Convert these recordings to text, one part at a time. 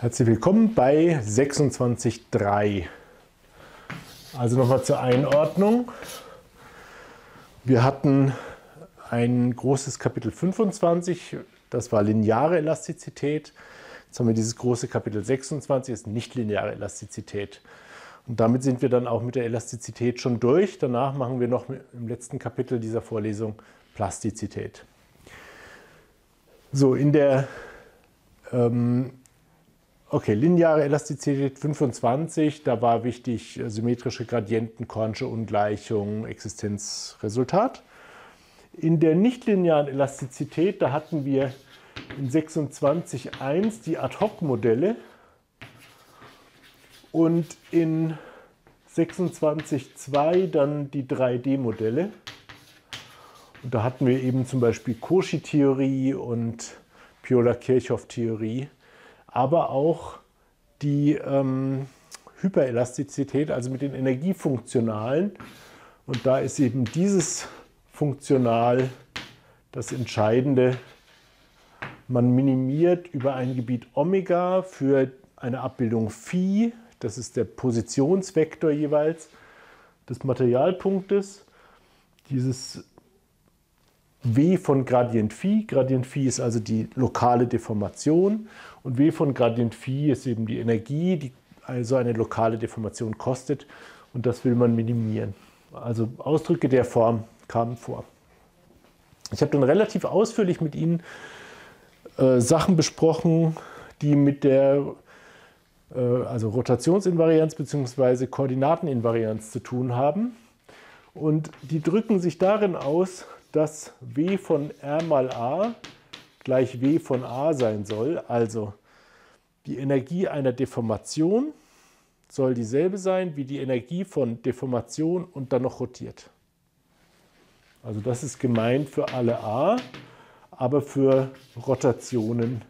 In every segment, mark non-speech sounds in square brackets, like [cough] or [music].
Herzlich willkommen bei 26.3. Also nochmal zur Einordnung. Wir hatten ein großes Kapitel 25, das war lineare Elastizität. Jetzt haben wir dieses große Kapitel 26, das ist nichtlineare Elastizität. Und damit sind wir dann auch mit der Elastizität schon durch. Danach machen wir noch im letzten Kapitel dieser Vorlesung Plastizität. So, in der ähm, Okay, lineare Elastizität 25, da war wichtig äh, symmetrische Gradienten, Kornsche Ungleichung, Existenzresultat. In der nichtlinearen Elastizität, da hatten wir in 26.1 die Ad-Hoc-Modelle und in 26.2 dann die 3D-Modelle. Und da hatten wir eben zum Beispiel Cauchy-Theorie und Piola-Kirchhoff-Theorie aber auch die ähm, Hyperelastizität, also mit den Energiefunktionalen. Und da ist eben dieses Funktional das Entscheidende. Man minimiert über ein Gebiet Omega für eine Abbildung Phi, das ist der Positionsvektor jeweils des Materialpunktes. Dieses W von Gradient Phi. Gradient Phi ist also die lokale Deformation und W von Gradient Phi ist eben die Energie, die also eine lokale Deformation kostet und das will man minimieren. Also Ausdrücke der Form kamen vor. Ich habe dann relativ ausführlich mit Ihnen äh, Sachen besprochen, die mit der also Rotationsinvarianz bzw. Koordinateninvarianz zu tun haben. Und die drücken sich darin aus, dass W von R mal A gleich W von A sein soll. Also die Energie einer Deformation soll dieselbe sein wie die Energie von Deformation und dann noch rotiert. Also das ist gemeint für alle A, aber für Rotationen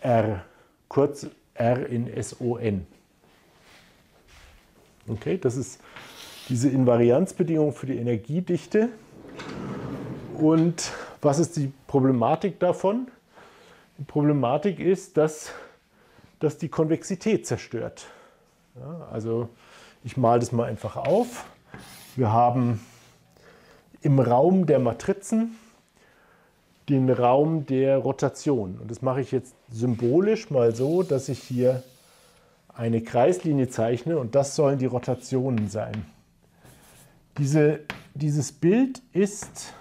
R, kurz R in SON. Okay, das ist diese Invarianzbedingung für die Energiedichte. Und was ist die Problematik davon? Die Problematik ist, dass das die Konvexität zerstört. Ja, also ich male das mal einfach auf. Wir haben im Raum der Matrizen den Raum der Rotation. Und das mache ich jetzt symbolisch mal so, dass ich hier eine Kreislinie zeichne und das sollen die Rotationen sein. Diese, dieses Bild ist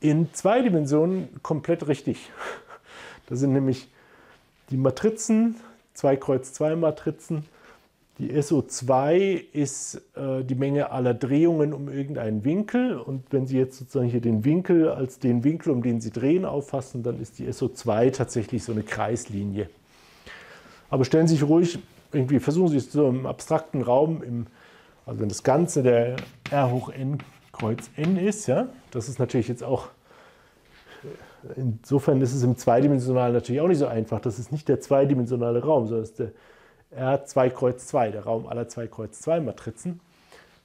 in zwei Dimensionen komplett richtig. [laughs] Das sind nämlich die Matrizen, 2 Kreuz 2 Matrizen. Die SO2 ist äh, die Menge aller Drehungen um irgendeinen Winkel. Und wenn Sie jetzt sozusagen hier den Winkel als den Winkel, um den Sie drehen, auffassen, dann ist die SO2 tatsächlich so eine Kreislinie. Aber stellen Sie sich ruhig, irgendwie versuchen Sie es so im abstrakten Raum, im, also wenn das Ganze der R hoch n Kreuz n ist, ja, das ist natürlich jetzt auch insofern ist es im Zweidimensionalen natürlich auch nicht so einfach. Das ist nicht der zweidimensionale Raum, sondern es ist der R2 Kreuz 2, der Raum aller 2 Kreuz 2 Matrizen.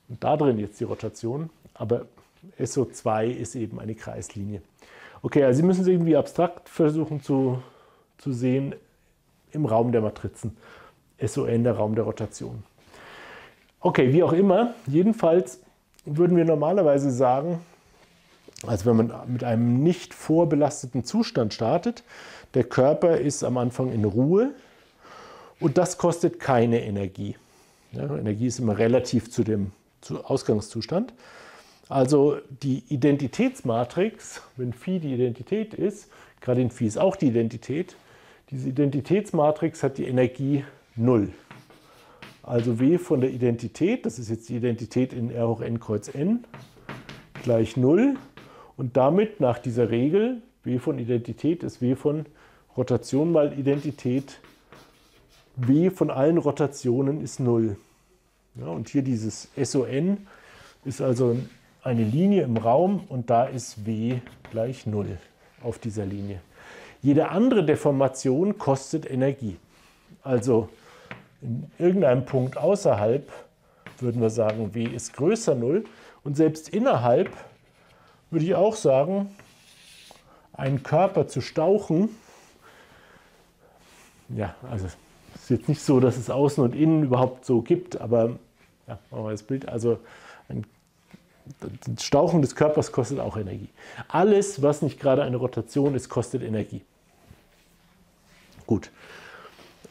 Und da drin jetzt die Rotation, aber SO2 ist eben eine Kreislinie. Okay, also Sie müssen es irgendwie abstrakt versuchen zu, zu sehen im Raum der Matrizen. SON, der Raum der Rotation. Okay, wie auch immer, jedenfalls würden wir normalerweise sagen, also wenn man mit einem nicht vorbelasteten Zustand startet, der Körper ist am Anfang in Ruhe und das kostet keine Energie. Ja, Energie ist immer relativ zu dem Ausgangszustand. Also die Identitätsmatrix, wenn Phi die Identität ist, gerade in Phi ist auch die Identität, diese Identitätsmatrix hat die Energie 0. Also W von der Identität, das ist jetzt die Identität in R hoch n kreuz n, gleich 0. Und damit nach dieser Regel, W von Identität ist W von Rotation mal Identität, W von allen Rotationen ist 0. Ja, und hier dieses SON ist also eine Linie im Raum und da ist W gleich 0 auf dieser Linie. Jede andere Deformation kostet Energie. Also in irgendeinem Punkt außerhalb würden wir sagen, W ist größer 0. Und selbst innerhalb würde ich auch sagen, einen Körper zu stauchen, ja, also ist jetzt nicht so, dass es außen und innen überhaupt so gibt, aber ja, machen wir das Bild, also ein das Stauchen des Körpers kostet auch Energie. Alles, was nicht gerade eine Rotation ist, kostet Energie. Gut.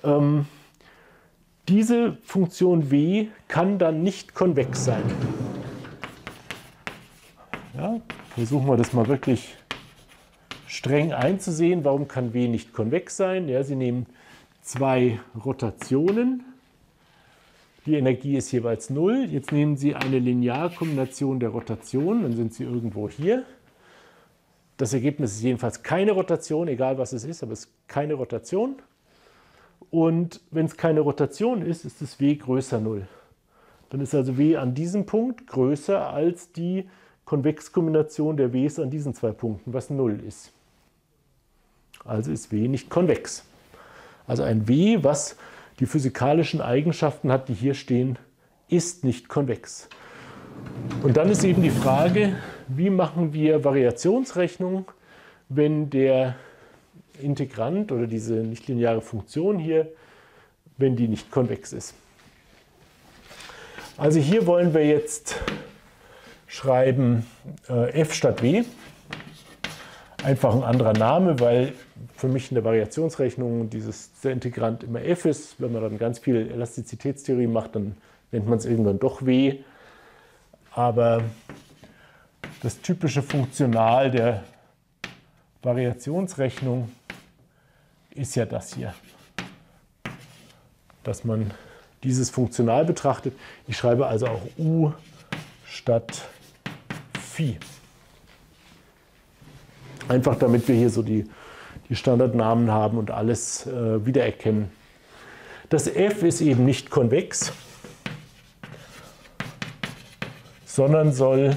Ähm, diese Funktion W kann dann nicht konvex sein. Ja, versuchen wir das mal wirklich streng einzusehen. Warum kann W nicht konvex sein? Ja, Sie nehmen zwei Rotationen. Die Energie ist jeweils 0. Jetzt nehmen Sie eine Linearkombination der Rotationen, dann sind Sie irgendwo hier. Das Ergebnis ist jedenfalls keine Rotation, egal was es ist, aber es ist keine Rotation. Und wenn es keine Rotation ist, ist das W größer 0. Dann ist also W an diesem Punkt größer als die Konvexkombination der Ws an diesen zwei Punkten, was 0 ist. Also ist W nicht konvex. Also ein W, was die physikalischen Eigenschaften hat, die hier stehen, ist nicht konvex. Und dann ist eben die Frage, wie machen wir Variationsrechnung, wenn der Integrant oder diese nichtlineare Funktion hier, wenn die nicht konvex ist. Also hier wollen wir jetzt schreiben äh, f statt w. Einfach ein anderer Name, weil für mich in der Variationsrechnung dieses der Integrant immer f ist. Wenn man dann ganz viel Elastizitätstheorie macht, dann nennt man es irgendwann doch w. Aber das typische Funktional der Variationsrechnung ist ja das hier, dass man dieses Funktional betrachtet. Ich schreibe also auch u statt phi. Einfach damit wir hier so die, die Standardnamen haben und alles äh, wiedererkennen. Das f ist eben nicht konvex, sondern soll,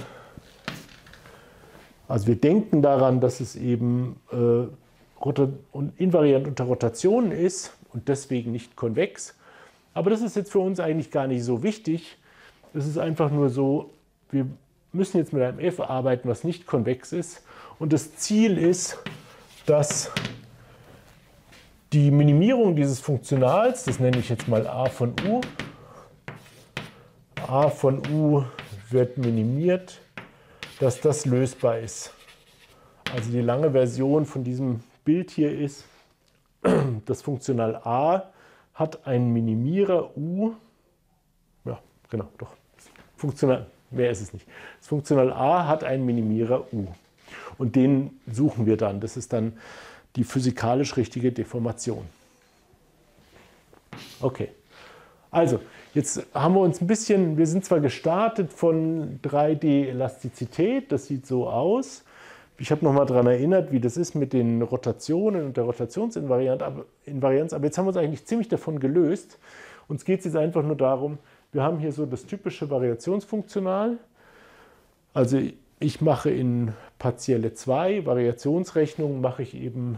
also wir denken daran, dass es eben äh, invariant unter Rotationen ist und deswegen nicht konvex. Aber das ist jetzt für uns eigentlich gar nicht so wichtig. Es ist einfach nur so, wir müssen jetzt mit einem f arbeiten, was nicht konvex ist. Und das Ziel ist, dass die Minimierung dieses Funktionals, das nenne ich jetzt mal a von u, a von u wird minimiert, dass das lösbar ist. Also die lange Version von diesem Bild hier ist, [clears throat] das Funktional a hat einen Minimierer u, ja genau, doch, Funktional, mehr ist es nicht. Das Funktional a hat einen Minimierer u und den suchen wir dann. Das ist dann die physikalisch richtige Deformation. Okay, also jetzt haben wir uns ein bisschen, wir sind zwar gestartet von 3D-Elastizität, das sieht so aus, ich habe nochmal daran erinnert, wie das ist mit den Rotationen und der Rotationsinvarianz, aber jetzt haben wir uns eigentlich ziemlich davon gelöst. Uns geht es jetzt einfach nur darum, wir haben hier so das typische Variationsfunktional. Also ich mache in partielle 2 Variationsrechnungen, mache ich eben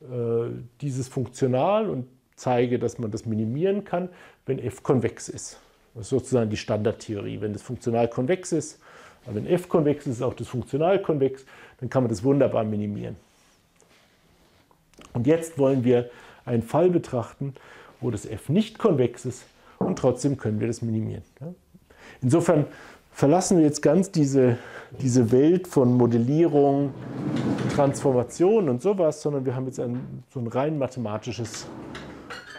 äh, dieses Funktional und zeige, dass man das minimieren kann, wenn f konvex ist. Das ist sozusagen die Standardtheorie. Wenn das Funktional konvex ist, aber wenn f konvex ist, ist auch das Funktional konvex, dann kann man das wunderbar minimieren. Und jetzt wollen wir einen Fall betrachten, wo das f nicht konvex ist und trotzdem können wir das minimieren. Insofern verlassen wir jetzt ganz diese, diese Welt von Modellierung, Transformation und sowas, sondern wir haben jetzt ein, so ein rein mathematisches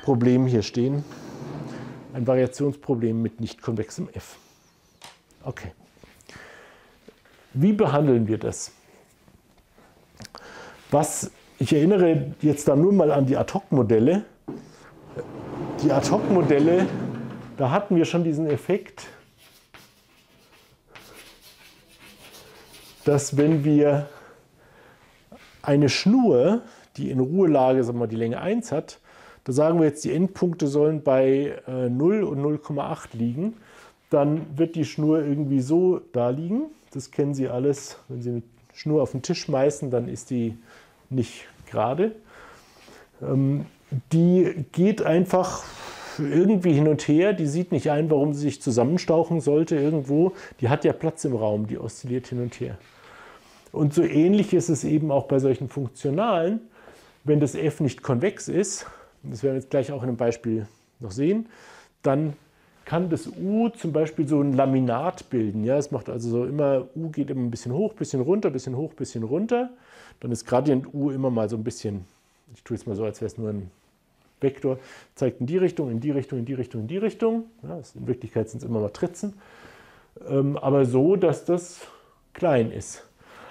Problem hier stehen. Ein Variationsproblem mit nicht konvexem f. Okay. Wie behandeln wir das? Was, ich erinnere jetzt da nur mal an die Ad-Hoc-Modelle. Die Ad-Hoc-Modelle, da hatten wir schon diesen Effekt, dass wenn wir eine Schnur, die in Ruhelage sagen wir, die Länge 1 hat, da sagen wir jetzt, die Endpunkte sollen bei 0 und 0,8 liegen, dann wird die Schnur irgendwie so da liegen. Das kennen Sie alles. Wenn Sie eine Schnur auf den Tisch schmeißen, dann ist die nicht gerade. Ähm, die geht einfach irgendwie hin und her, die sieht nicht ein, warum sie sich zusammenstauchen sollte irgendwo. Die hat ja Platz im Raum, die oszilliert hin und her. Und so ähnlich ist es eben auch bei solchen Funktionalen, wenn das f nicht konvex ist, das werden wir jetzt gleich auch in einem Beispiel noch sehen, dann kann das U zum Beispiel so ein Laminat bilden. Ja, es macht also so immer, U geht immer ein bisschen hoch, ein bisschen runter, ein bisschen hoch, ein bisschen runter. Dann ist Gradient U immer mal so ein bisschen, ich tue es mal so, als wäre es nur ein Vektor, zeigt in die Richtung, in die Richtung, in die Richtung, in die Richtung. Ja, in Wirklichkeit sind es immer Matrizen. Ähm, aber so, dass das klein ist.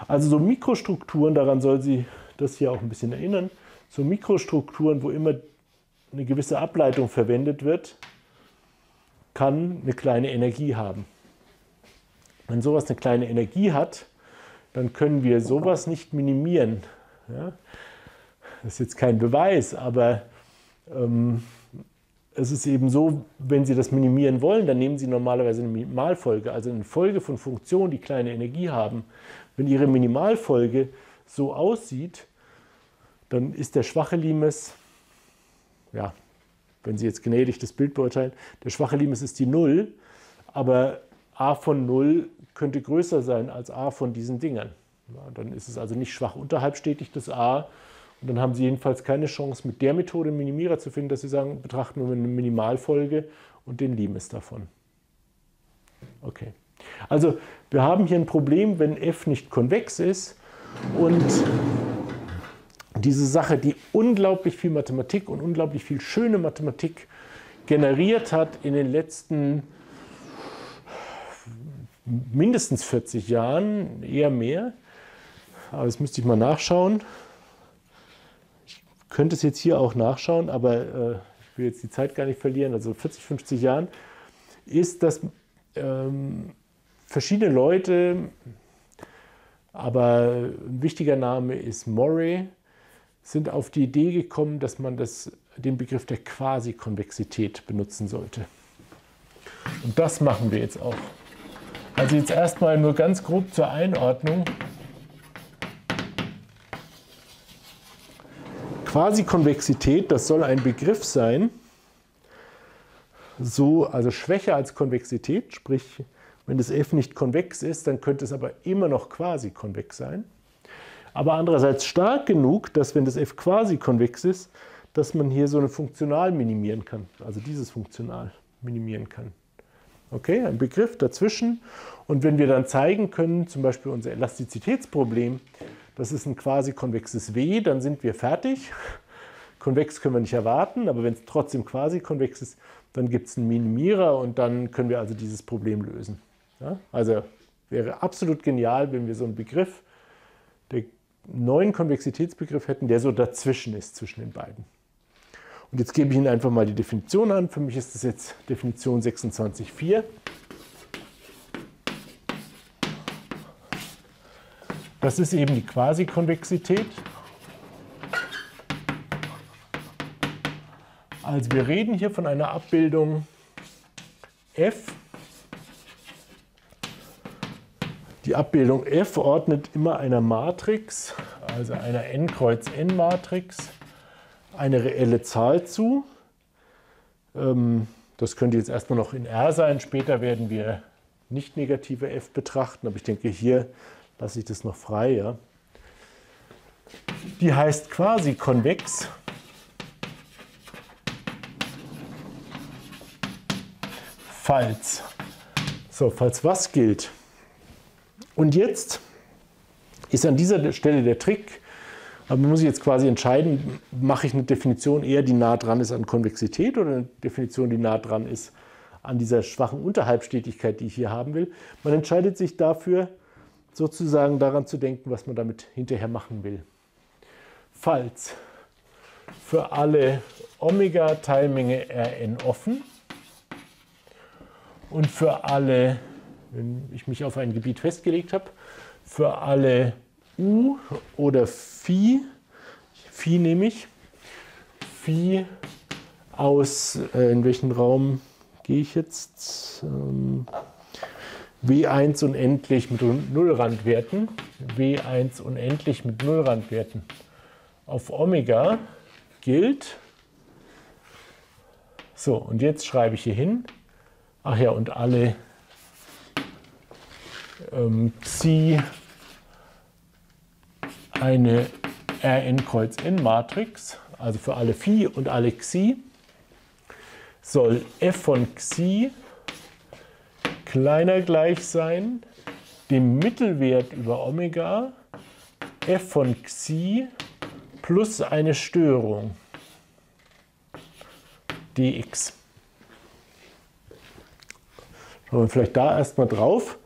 Also so Mikrostrukturen, daran soll sie das hier auch ein bisschen erinnern, so Mikrostrukturen, wo immer eine gewisse Ableitung verwendet wird, kann eine kleine Energie haben. Wenn sowas eine kleine Energie hat, dann können wir sowas nicht minimieren. Ja? Das ist jetzt kein Beweis, aber ähm, es ist eben so, wenn Sie das minimieren wollen, dann nehmen Sie normalerweise eine Minimalfolge, also eine Folge von Funktionen, die kleine Energie haben. Wenn Ihre Minimalfolge so aussieht, dann ist der schwache Limes, ja, wenn Sie jetzt gnädig das Bild beurteilen, der schwache Limes ist die 0, aber a von 0 könnte größer sein als a von diesen Dingern. Ja, dann ist es also nicht schwach unterhalb stetig das a. Und dann haben Sie jedenfalls keine Chance, mit der Methode einen Minimierer zu finden, dass Sie sagen, betrachten wir eine Minimalfolge und den Limes davon. Okay. Also wir haben hier ein Problem, wenn f nicht konvex ist und diese Sache, die unglaublich viel Mathematik und unglaublich viel schöne Mathematik generiert hat in den letzten mindestens 40 Jahren, eher mehr. Aber das müsste ich mal nachschauen. Ich könnte es jetzt hier auch nachschauen, aber äh, ich will jetzt die Zeit gar nicht verlieren. Also 40, 50 Jahren ist, dass ähm, verschiedene Leute, aber ein wichtiger Name ist Morey, sind auf die Idee gekommen, dass man das, den Begriff der Quasikonvexität benutzen sollte. Und das machen wir jetzt auch. Also jetzt erstmal nur ganz grob zur Einordnung. Quasikonvexität, das soll ein Begriff sein, so, also schwächer als Konvexität, sprich, wenn das F nicht konvex ist, dann könnte es aber immer noch quasi konvex sein aber andererseits stark genug, dass wenn das f quasi konvex ist, dass man hier so eine Funktional minimieren kann, also dieses Funktional minimieren kann. Okay, ein Begriff dazwischen. Und wenn wir dann zeigen können, zum Beispiel unser Elastizitätsproblem, das ist ein quasi konvexes W, dann sind wir fertig. [laughs] Konvex können wir nicht erwarten, aber wenn es trotzdem quasi konvex ist, dann gibt es einen Minimierer und dann können wir also dieses Problem lösen. Ja? Also wäre absolut genial, wenn wir so einen Begriff, der neuen Konvexitätsbegriff hätten, der so dazwischen ist, zwischen den beiden. Und jetzt gebe ich Ihnen einfach mal die Definition an. Für mich ist das jetzt Definition 26.4. Das ist eben die Quasikonvexität. Also wir reden hier von einer Abbildung f Die Abbildung F ordnet immer einer Matrix, also einer n kreuz n Matrix, eine reelle Zahl zu. Ähm, das könnte jetzt erstmal noch in R sein. Später werden wir nicht negative F betrachten, aber ich denke, hier lasse ich das noch frei. Ja. Die heißt quasi konvex. Falls. So, falls was gilt? Und jetzt ist an dieser Stelle der Trick, aber man muss sich jetzt quasi entscheiden, mache ich eine Definition eher, die nah dran ist an Konvexität oder eine Definition, die nah dran ist an dieser schwachen Unterhalbstetigkeit, die ich hier haben will. Man entscheidet sich dafür, sozusagen daran zu denken, was man damit hinterher machen will. Falls für alle Omega-Teilmenge Rn offen und für alle wenn ich mich auf ein Gebiet festgelegt habe, für alle U oder Phi, Phi nehme ich, Phi aus, äh, in welchen Raum gehe ich jetzt? Ähm, W1 unendlich mit Nullrandwerten, W1 unendlich mit Nullrandwerten. Auf Omega gilt So, und jetzt schreibe ich hier hin, ach ja, und alle ähm, Xi eine Rn Kreuz n Matrix, also für alle Phi und alle Xi, soll f von Xi kleiner gleich sein dem Mittelwert über Omega f von Xi plus eine Störung dx. Schauen wir vielleicht da erstmal drauf.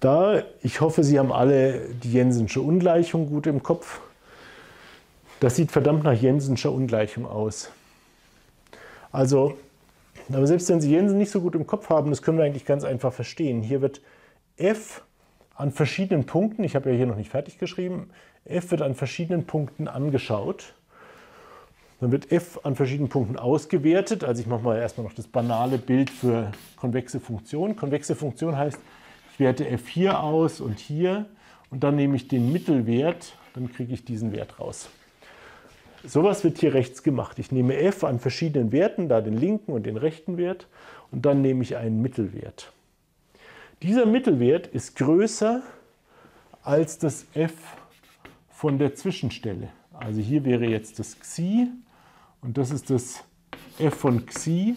Da, ich hoffe, Sie haben alle die Jensensche Ungleichung gut im Kopf. Das sieht verdammt nach Jensenscher Ungleichung aus. Also, aber selbst wenn Sie Jensen nicht so gut im Kopf haben, das können wir eigentlich ganz einfach verstehen. Hier wird f an verschiedenen Punkten, ich habe ja hier noch nicht fertig geschrieben, f wird an verschiedenen Punkten angeschaut. Dann wird f an verschiedenen Punkten ausgewertet. Also ich mache mal erstmal noch das banale Bild für konvexe Funktionen. Konvexe Funktion heißt, werte f hier aus und hier und dann nehme ich den Mittelwert, dann kriege ich diesen Wert raus. Sowas wird hier rechts gemacht. Ich nehme f an verschiedenen Werten, da den linken und den rechten Wert und dann nehme ich einen Mittelwert. Dieser Mittelwert ist größer als das f von der Zwischenstelle. Also hier wäre jetzt das Xi und das ist das f von Xi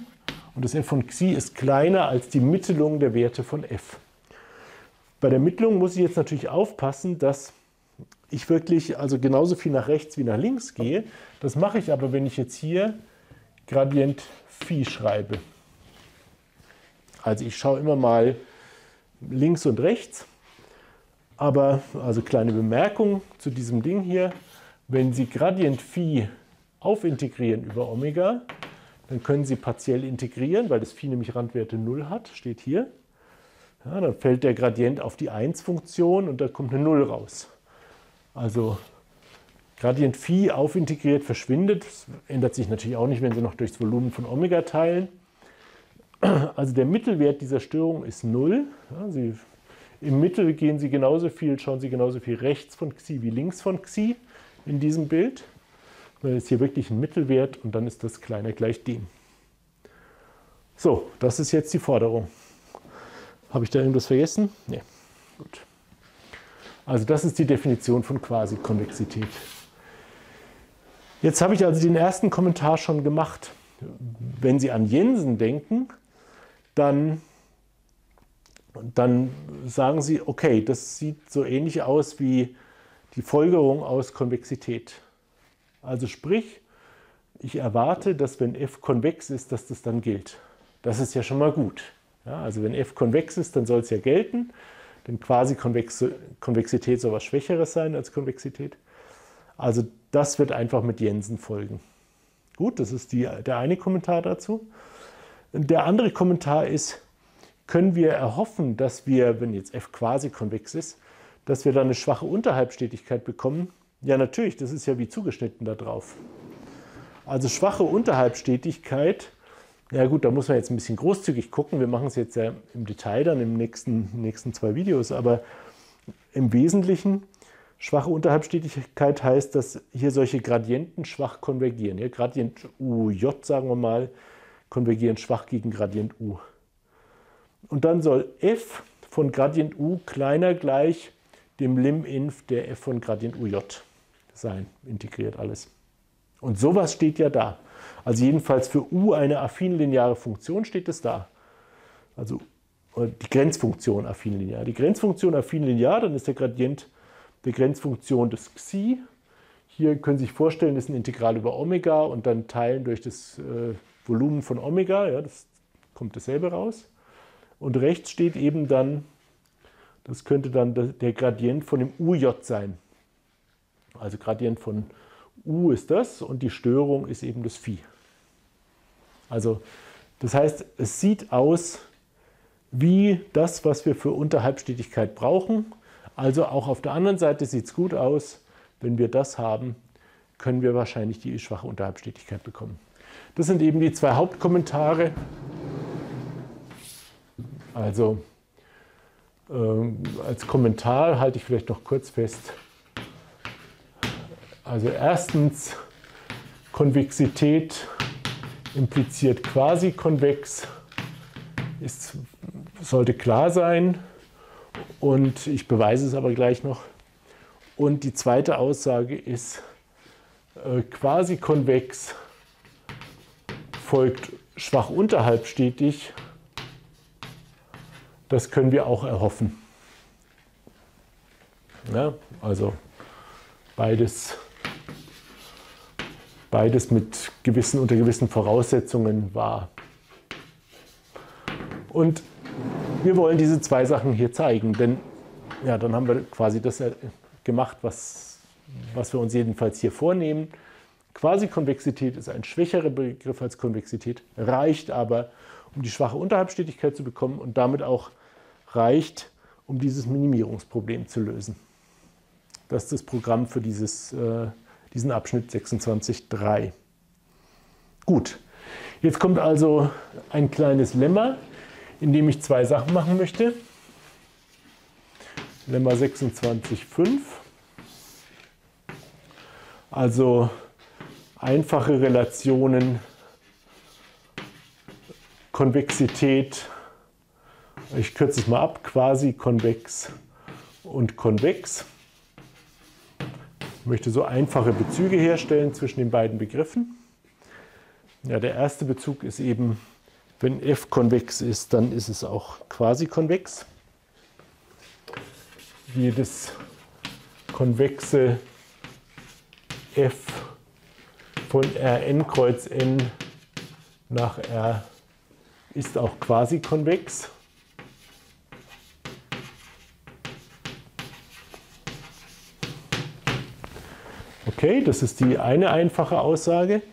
und das f von Xi ist kleiner als die Mittelung der Werte von f. Bei der Mittelung muss ich jetzt natürlich aufpassen, dass ich wirklich also genauso viel nach rechts wie nach links gehe. Das mache ich aber, wenn ich jetzt hier Gradient Phi schreibe. Also ich schaue immer mal links und rechts. Aber, also kleine Bemerkung zu diesem Ding hier, wenn Sie Gradient Phi aufintegrieren über Omega, dann können Sie partiell integrieren, weil das Phi nämlich Randwerte 0 hat, steht hier. Ja, dann fällt der Gradient auf die 1-Funktion und da kommt eine 0 raus. Also Gradient Phi aufintegriert verschwindet. Das ändert sich natürlich auch nicht, wenn Sie noch durchs Volumen von Omega teilen. Also der Mittelwert dieser Störung ist 0. Ja, Sie, Im Mittel gehen Sie genauso viel, schauen Sie genauso viel rechts von Xi wie links von Xi in diesem Bild. Dann ist hier wirklich ein Mittelwert und dann ist das kleiner gleich dem. So, das ist jetzt die Forderung. Habe ich da irgendwas vergessen? Nee. Gut. Also das ist die Definition von Quasi-Konvexität. Jetzt habe ich also den ersten Kommentar schon gemacht. Wenn Sie an Jensen denken, dann, dann sagen Sie, okay, das sieht so ähnlich aus wie die Folgerung aus Konvexität. Also sprich, ich erwarte, dass wenn f konvex ist, dass das dann gilt. Das ist ja schon mal gut. Ja, also wenn f konvex ist, dann soll es ja gelten, denn quasi Konvexität soll was Schwächeres sein als Konvexität. Also das wird einfach mit Jensen folgen. Gut, das ist die, der eine Kommentar dazu. Der andere Kommentar ist, können wir erhoffen, dass wir, wenn jetzt f quasi konvex ist, dass wir dann eine schwache Unterhalbstetigkeit bekommen? Ja, natürlich, das ist ja wie zugeschnitten da drauf. Also schwache Unterhalbstetigkeit, ja gut, da muss man jetzt ein bisschen großzügig gucken. Wir machen es jetzt ja im Detail dann im nächsten, nächsten zwei Videos, aber im Wesentlichen schwache Unterhalbstetigkeit heißt, dass hier solche Gradienten schwach konvergieren. Ja, Gradient UJ, sagen wir mal, konvergieren schwach gegen Gradient u. Und dann soll f von Gradient u kleiner gleich dem Lim-Inf der f von Gradient uj sein. Integriert alles. Und sowas steht ja da. Also jedenfalls für u eine affin lineare Funktion steht es da. Also die Grenzfunktion affin linear. Die Grenzfunktion affin linear, dann ist der Gradient der Grenzfunktion des Xi. Hier können Sie sich vorstellen, das ist ein Integral über Omega und dann teilen durch das äh, Volumen von Omega, ja, das kommt dasselbe raus. Und rechts steht eben dann, das könnte dann der Gradient von dem uj sein. Also Gradient von u ist das und die Störung ist eben das Phi. Also das heißt, es sieht aus wie das, was wir für Unterhalbstetigkeit brauchen. Also auch auf der anderen Seite sieht es gut aus. Wenn wir das haben, können wir wahrscheinlich die schwache Unterhalbstetigkeit bekommen. Das sind eben die zwei Hauptkommentare. Also äh, als Kommentar halte ich vielleicht noch kurz fest. Also erstens, Konvexität impliziert quasi konvex, ist, sollte klar sein. Und ich beweise es aber gleich noch. Und die zweite Aussage ist, äh, quasi konvex folgt schwach unterhalb stetig. Das können wir auch erhoffen. Ja, also beides, beides mit gewissen, unter gewissen Voraussetzungen wahr. Und wir wollen diese zwei Sachen hier zeigen, denn ja, dann haben wir quasi das gemacht, was, was wir uns jedenfalls hier vornehmen. Quasi-Konvexität ist ein schwächerer Begriff als Konvexität, reicht aber, um die schwache Unterhalbstetigkeit zu bekommen und damit auch reicht, um dieses Minimierungsproblem zu lösen. Das ist das Programm für dieses, äh, diesen Abschnitt 26.3. Gut, jetzt kommt also ein kleines Lemma, in dem ich zwei Sachen machen möchte. Lemma 26.5. Also einfache Relationen, Konvexität, ich kürze es mal ab, quasi konvex und konvex. Ich möchte so einfache Bezüge herstellen zwischen den beiden Begriffen. Ja, der erste Bezug ist eben, wenn f konvex ist, dann ist es auch quasi konvex. Jedes konvexe f von Rn kreuz n nach R ist auch quasi konvex. Okay, das ist die eine einfache Aussage.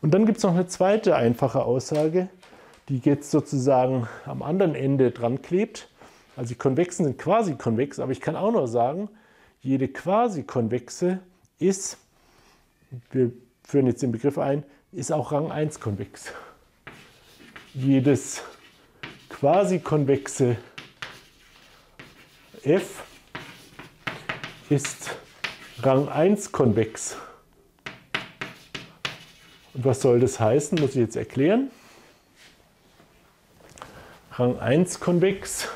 Und dann gibt es noch eine zweite einfache Aussage, die jetzt sozusagen am anderen Ende dran klebt. Also die Konvexen sind quasi konvex, aber ich kann auch noch sagen, jede quasi konvexe ist, wir führen jetzt den Begriff ein, ist auch Rang 1 konvex. Jedes quasi konvexe f ist Rang 1 konvex. Und was soll das heißen, muss ich jetzt erklären. Rang 1 konvex,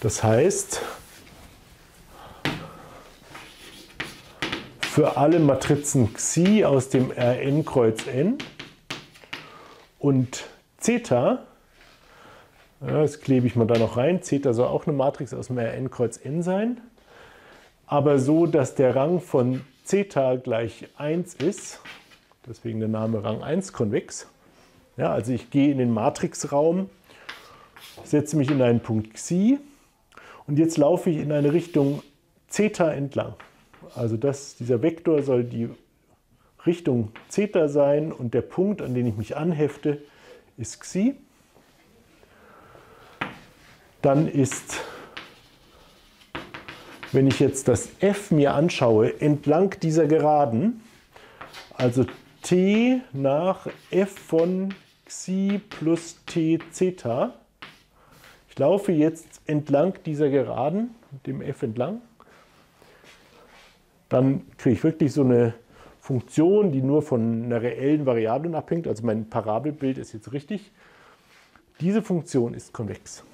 das heißt, für alle Matrizen Xi aus dem Rn Kreuz n und Zeta, das klebe ich mal da noch rein, Zeta soll auch eine Matrix aus dem Rn Kreuz n sein, aber so, dass der Rang von Zeta gleich 1 ist, deswegen der Name Rang 1 konvex. Ja, also ich gehe in den Matrixraum, setze mich in einen Punkt Xi und jetzt laufe ich in eine Richtung Zeta entlang. Also das, dieser Vektor soll die Richtung Zeta sein und der Punkt, an den ich mich anhefte, ist Xi. Dann ist wenn ich jetzt das f mir anschaue, entlang dieser Geraden, also t nach f von xi plus t zeta, ich laufe jetzt entlang dieser Geraden, dem f entlang, dann kriege ich wirklich so eine Funktion, die nur von einer reellen Variable abhängt, also mein Parabelbild ist jetzt richtig. Diese Funktion ist konvex.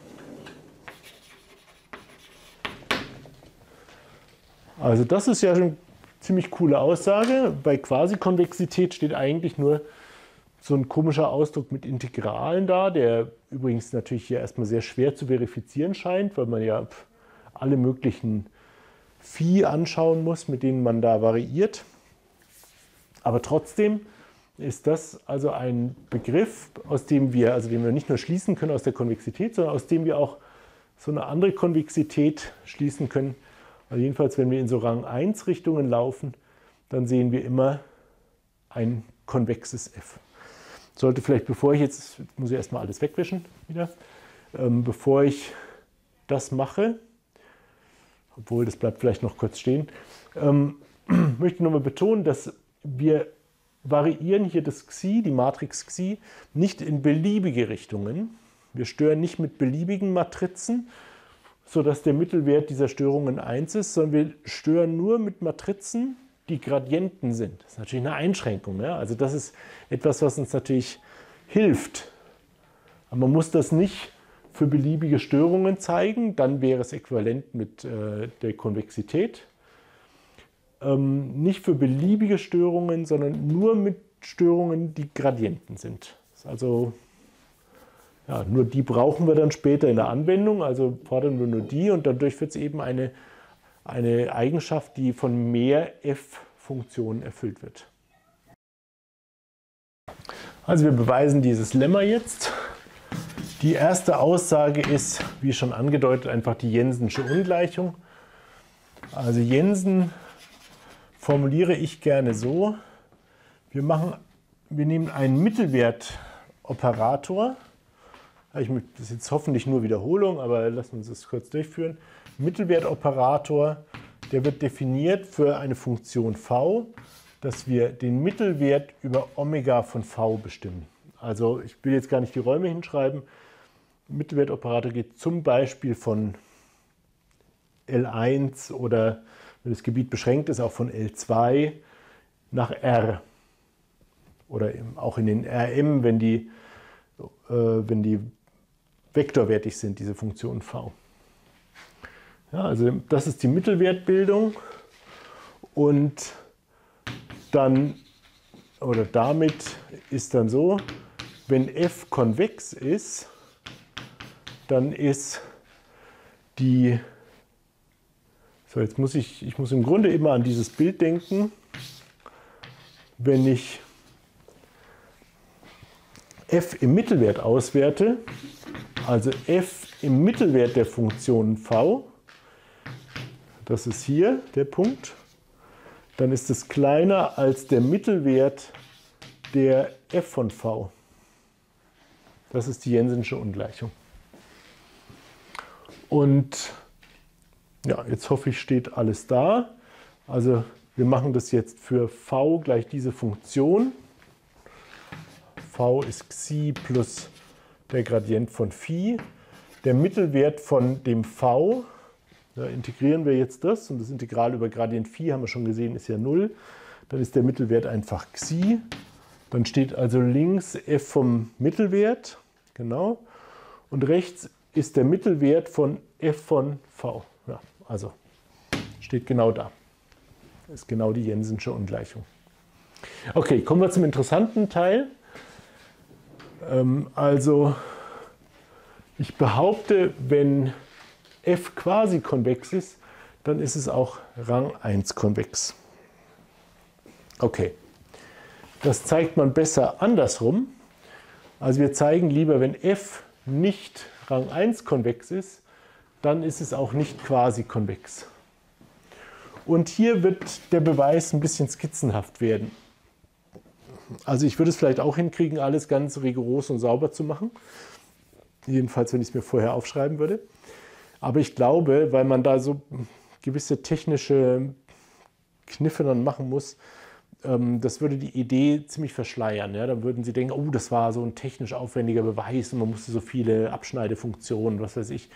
Also das ist ja schon eine ziemlich coole Aussage. Bei Quasikonvexität steht eigentlich nur so ein komischer Ausdruck mit Integralen da, der übrigens natürlich hier erstmal sehr schwer zu verifizieren scheint, weil man ja alle möglichen Phi anschauen muss, mit denen man da variiert. Aber trotzdem ist das also ein Begriff, aus dem wir, also den wir nicht nur schließen können aus der Konvexität, sondern aus dem wir auch so eine andere Konvexität schließen können, also jedenfalls, wenn wir in so Rang 1 Richtungen laufen, dann sehen wir immer ein konvexes F. Sollte vielleicht, bevor ich jetzt, jetzt muss ich erstmal alles wegwischen wieder, ähm, bevor ich das mache, obwohl das bleibt vielleicht noch kurz stehen, ähm, [clears throat] möchte ich nochmal betonen, dass wir variieren hier das Xi, die Matrix Xi, nicht in beliebige Richtungen. Wir stören nicht mit beliebigen Matrizen, sodass der Mittelwert dieser Störungen 1 ist, sondern wir stören nur mit Matrizen, die Gradienten sind. Das ist natürlich eine Einschränkung. Ja? Also das ist etwas, was uns natürlich hilft. Aber man muss das nicht für beliebige Störungen zeigen, dann wäre es äquivalent mit äh, der Konvexität. Ähm, nicht für beliebige Störungen, sondern nur mit Störungen, die Gradienten sind. Also ja, nur die brauchen wir dann später in der Anwendung, also fordern wir nur die und dadurch wird es eben eine, eine Eigenschaft, die von mehr f-Funktionen erfüllt wird. Also wir beweisen dieses Lemma jetzt. Die erste Aussage ist, wie schon angedeutet, einfach die Jensensche Ungleichung. Also Jensen formuliere ich gerne so, wir, machen, wir nehmen einen Mittelwertoperator, das ist jetzt hoffentlich nur Wiederholung, aber lassen wir uns das kurz durchführen. Mittelwertoperator, der wird definiert für eine Funktion v, dass wir den Mittelwert über Omega von v bestimmen. Also ich will jetzt gar nicht die Räume hinschreiben, Mittelwertoperator geht zum Beispiel von L1 oder wenn das Gebiet beschränkt ist, auch von L2 nach R. Oder auch in den Rm, wenn die, äh, wenn die vektorwertig sind, diese Funktion v. Ja, also das ist die Mittelwertbildung und dann oder damit ist dann so, wenn f konvex ist, dann ist die, so jetzt muss ich, ich muss im Grunde immer an dieses Bild denken, wenn ich f im Mittelwert auswerte, also f im Mittelwert der Funktion v, das ist hier der Punkt, dann ist es kleiner als der Mittelwert der f von v. Das ist die Jensensche Ungleichung. Und ja, jetzt hoffe ich, steht alles da. Also wir machen das jetzt für v gleich diese Funktion. v ist xi plus der Gradient von phi. Der Mittelwert von dem v, da integrieren wir jetzt das und das Integral über Gradient phi, haben wir schon gesehen, ist ja 0. Dann ist der Mittelwert einfach xi. Dann steht also links f vom Mittelwert, genau. Und rechts ist der Mittelwert von f von v. Ja, also steht genau da. Ist genau die Jensensche Ungleichung. Okay, kommen wir zum interessanten Teil. Ähm, also ich behaupte, wenn f quasi konvex ist, dann ist es auch Rang 1 konvex. Okay, das zeigt man besser andersrum. Also wir zeigen lieber, wenn f nicht Rang 1 konvex ist, dann ist es auch nicht quasi konvex. Und hier wird der Beweis ein bisschen skizzenhaft werden. Also ich würde es vielleicht auch hinkriegen, alles ganz rigoros und sauber zu machen. Jedenfalls, wenn ich es mir vorher aufschreiben würde. Aber ich glaube, weil man da so gewisse technische Kniffe dann machen muss, ähm, das würde die Idee ziemlich verschleiern. Ja? Dann würden sie denken, oh, das war so ein technisch aufwendiger Beweis und man musste so viele Abschneidefunktionen, was weiß ich.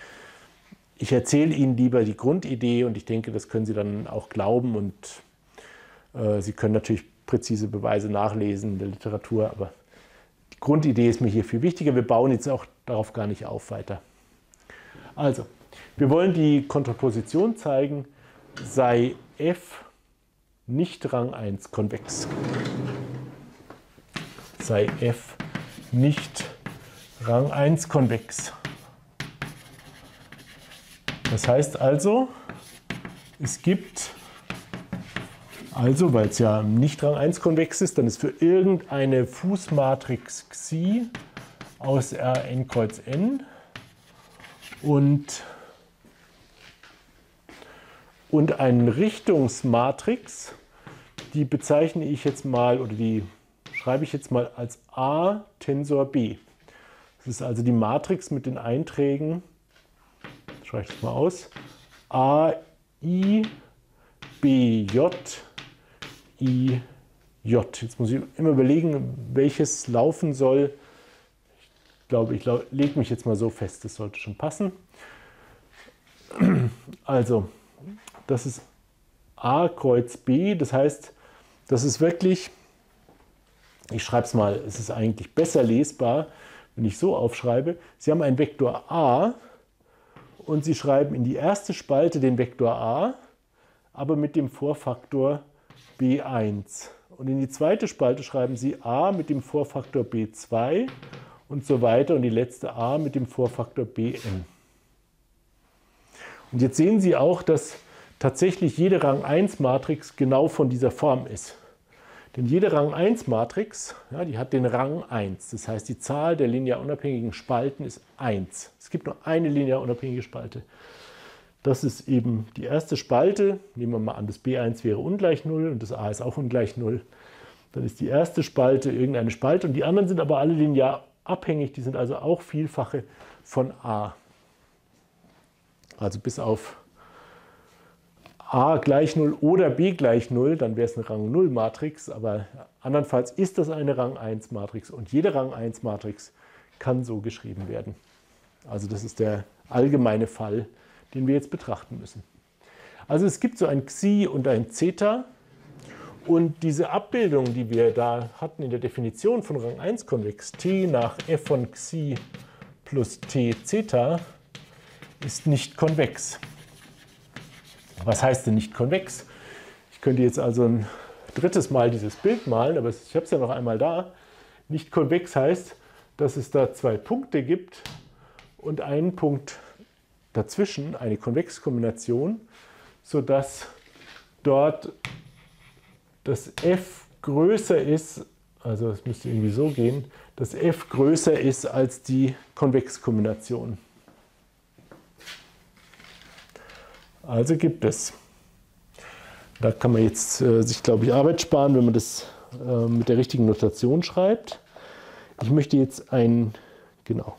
Ich erzähle Ihnen lieber die Grundidee und ich denke, das können Sie dann auch glauben und äh, Sie können natürlich präzise Beweise nachlesen in der Literatur, aber die Grundidee ist mir hier viel wichtiger. Wir bauen jetzt auch darauf gar nicht auf weiter. Also, wir wollen die Kontraposition zeigen, sei f nicht Rang 1 konvex. Sei f nicht Rang 1 konvex. Das heißt also, es gibt, also weil es ja nicht Rang 1 konvex ist, dann ist für irgendeine Fußmatrix Xi aus Rn kreuz n und und eine Richtungsmatrix, die bezeichne ich jetzt mal oder die schreibe ich jetzt mal als A Tensor B. Das ist also die Matrix mit den Einträgen, schreibe ich das mal aus, A, I, B, J, I. Jetzt muss ich immer überlegen, welches laufen soll. Ich glaube, ich lege mich jetzt mal so fest, das sollte schon passen. Also, das ist A Kreuz B. Das heißt, das ist wirklich, ich schreibe es mal, es ist eigentlich besser lesbar, wenn ich so aufschreibe. Sie haben einen Vektor A und Sie schreiben in die erste Spalte den Vektor A, aber mit dem Vorfaktor B1. Und in die zweite Spalte schreiben Sie a mit dem Vorfaktor b2 und so weiter und die letzte a mit dem Vorfaktor bn. Und jetzt sehen Sie auch, dass tatsächlich jede Rang-1-Matrix genau von dieser Form ist. Denn jede Rang-1-Matrix, ja, die hat den Rang 1. Das heißt, die Zahl der linear unabhängigen Spalten ist 1. Es gibt nur eine linear unabhängige Spalte. Das ist eben die erste Spalte. Nehmen wir mal an, das B1 wäre ungleich 0 und das A ist auch ungleich 0. Dann ist die erste Spalte irgendeine Spalte und die anderen sind aber alle linear abhängig. Die sind also auch Vielfache von A. Also bis auf A gleich 0 oder B gleich 0, dann wäre es eine Rang 0 Matrix, aber andernfalls ist das eine Rang 1 Matrix und jede Rang 1 Matrix kann so geschrieben werden. Also das ist der allgemeine Fall den wir jetzt betrachten müssen. Also es gibt so ein Xi und ein Zeta und diese Abbildung, die wir da hatten in der Definition von Rang 1 konvex, t nach f von Xi plus t Zeta, ist nicht konvex. Was heißt denn nicht konvex? Ich könnte jetzt also ein drittes Mal dieses Bild malen, aber ich habe es ja noch einmal da. Nicht konvex heißt, dass es da zwei Punkte gibt und einen Punkt dazwischen eine Konvexkombination, sodass dort das f größer ist, also es müsste irgendwie so gehen, dass f größer ist als die Konvexkombination. Also gibt es. Da kann man jetzt äh, sich, glaube ich, Arbeit sparen, wenn man das äh, mit der richtigen Notation schreibt. Ich möchte jetzt ein, genau,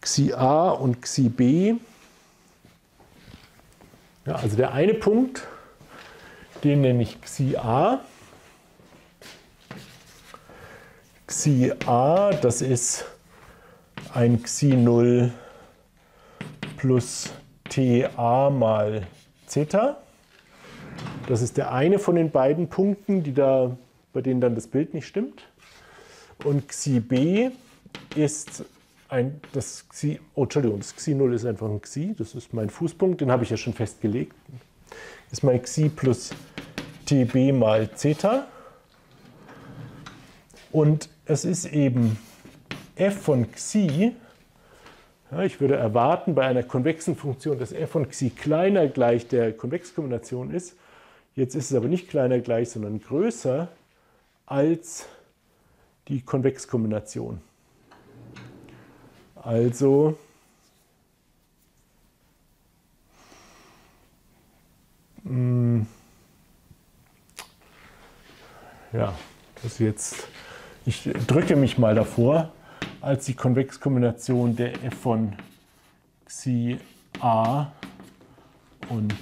Xi A und Xi B. Ja, also der eine Punkt, den nenne ich Xi A. Xi A, das ist ein Xi 0 plus TA mal Zeta. Das ist der eine von den beiden Punkten, die da, bei denen dann das Bild nicht stimmt. Und Xi B ist ein, das Xi, oh, Entschuldigung, das Xi 0 ist einfach ein Xi, das ist mein Fußpunkt, den habe ich ja schon festgelegt. Das ist mein Xi plus TB mal Zeta. Und es ist eben f von Xi, ja, ich würde erwarten bei einer konvexen Funktion, dass f von Xi kleiner gleich der Konvexkombination ist. Jetzt ist es aber nicht kleiner gleich, sondern größer als die Konvexkombination. Also mh, hm, ja, das jetzt, ich drücke mich mal davor, als die Konvexkombination der f von Xi a und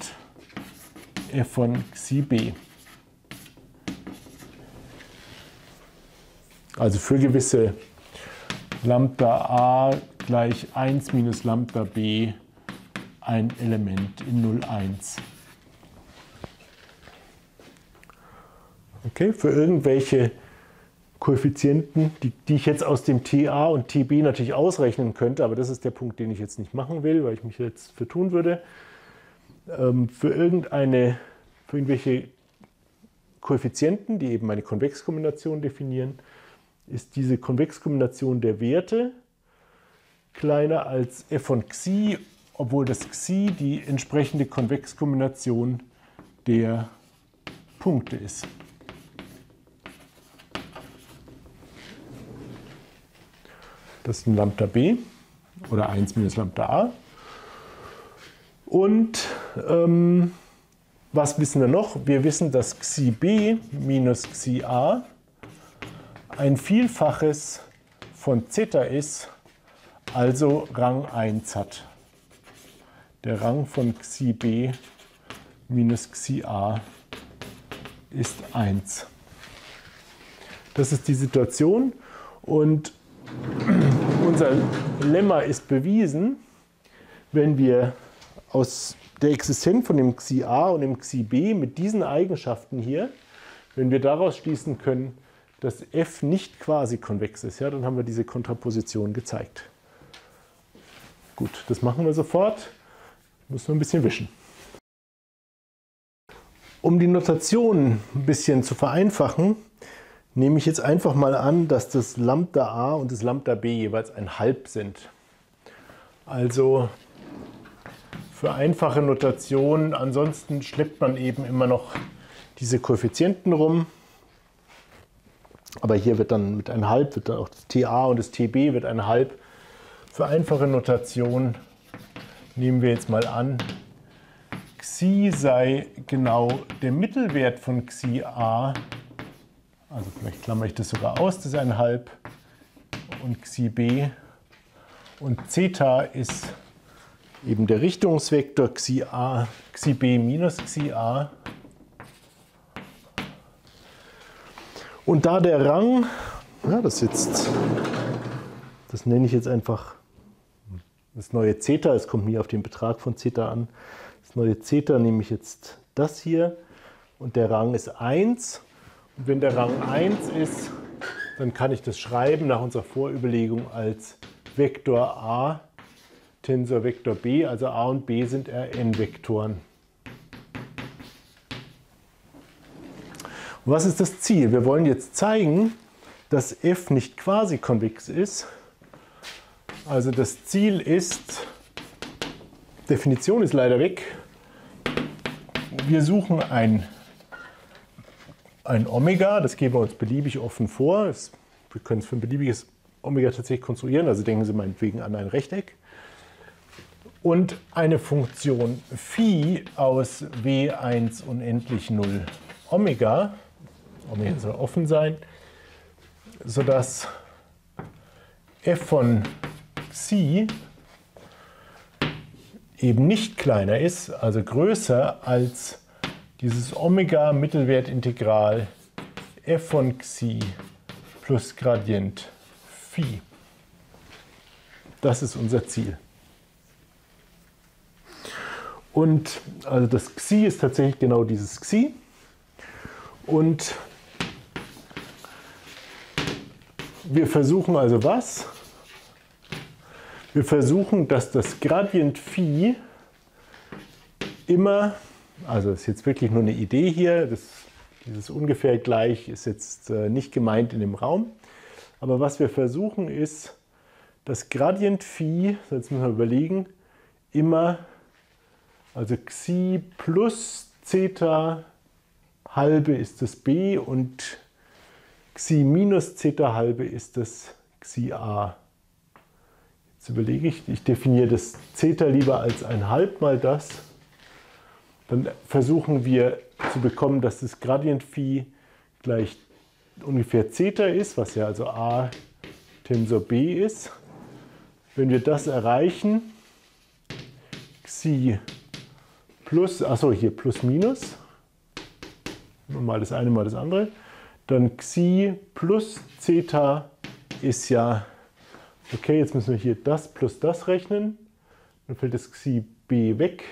f von Xi b. Also für gewisse Lambda a gleich 1 minus Lambda b ein Element in 0, 1. Okay, für irgendwelche Koeffizienten, die, die, ich jetzt aus dem TA und TB natürlich ausrechnen könnte, aber das ist der Punkt, den ich jetzt nicht machen will, weil ich mich jetzt für tun würde. Ähm, für irgendeine, für irgendwelche Koeffizienten, die eben eine Konvexkombination definieren, ist diese Konvexkombination der Werte kleiner als f von xi, obwohl das xi die entsprechende Konvexkombination der Punkte ist. Das ist ein Lambda b oder 1 minus Lambda a. Und ähm, was wissen wir noch? Wir wissen, dass xi b minus xi a ein Vielfaches von Zeta ist, also Rang 1 hat. Der Rang von Xi b minus Xi a ist 1. Das ist die Situation und [clears throat] unser Lemma ist bewiesen, wenn wir aus der Existenz von dem Xi a und dem Xi b mit diesen Eigenschaften hier, wenn wir daraus schließen können, dass f nicht quasi konvex ist, ja, dann haben wir diese Kontraposition gezeigt. Gut, das machen wir sofort. Müssen wir ein bisschen wischen. Um die Notation ein bisschen zu vereinfachen, nehme ich jetzt einfach mal an, dass das Lambda a und das Lambda b jeweils ein Halb sind. Also für einfache Notation, ansonsten schleppt man eben immer noch diese Koeffizienten rum. Aber hier wird dann mit ein Halb, wird dann auch das TA und das TB wird ein Halb. Für einfache Notation nehmen wir jetzt mal an, Xi sei genau der Mittelwert von Xi a, also vielleicht klammere ich das sogar aus, das ist ein Halb, und Xi b. Und Zeta ist eben der Richtungsvektor Xi a, Xi b minus Xi a. Und da der Rang, ja, das jetzt, das nenne ich jetzt einfach das neue Zeta, es kommt nie auf den Betrag von Zeta an. Das neue Zeta nehme ich jetzt das hier und der Rang ist 1. Und wenn der Rang 1 ist, dann kann ich das schreiben nach unserer Vorüberlegung als Vektor a Tensor Vektor b, also a und b sind Rn-Vektoren. Was ist das Ziel? Wir wollen jetzt zeigen, dass f nicht quasi konvex ist. Also das Ziel ist, Definition ist leider weg, wir suchen ein, ein Omega, das geben wir uns beliebig offen vor. wir können es für ein beliebiges Omega tatsächlich konstruieren, also denken Sie meinetwegen an ein Rechteck. Und eine Funktion Phi aus W1 unendlich 0 Omega Omega soll offen sein, sodass f von Xi eben nicht kleiner ist, also größer als dieses Omega-Mittelwertintegral f von Xi plus Gradient Phi. Das ist unser Ziel. Und also das Xi ist tatsächlich genau dieses Xi. Und wir versuchen also was? Wir versuchen, dass das Gradient Phi immer, also ist jetzt wirklich nur eine Idee hier, das, dieses ungefähr gleich ist jetzt äh, nicht gemeint in dem Raum, aber was wir versuchen ist, das Gradient Phi, jetzt müssen wir überlegen, immer, also Xi plus Zeta halbe ist das b und Xi minus Zeta halbe ist das Xi a. Jetzt überlege ich, ich definiere das Zeta lieber als ein halb mal das. Dann versuchen wir zu bekommen, dass das Gradient Phi gleich ungefähr Zeta ist, was ja also a Tensor b ist. Wenn wir das erreichen, Xi plus, achso, hier plus minus, mal das eine, mal das andere, dann Xi plus Zeta ist ja, okay, jetzt müssen wir hier das plus das rechnen. Dann fällt das Xi b weg.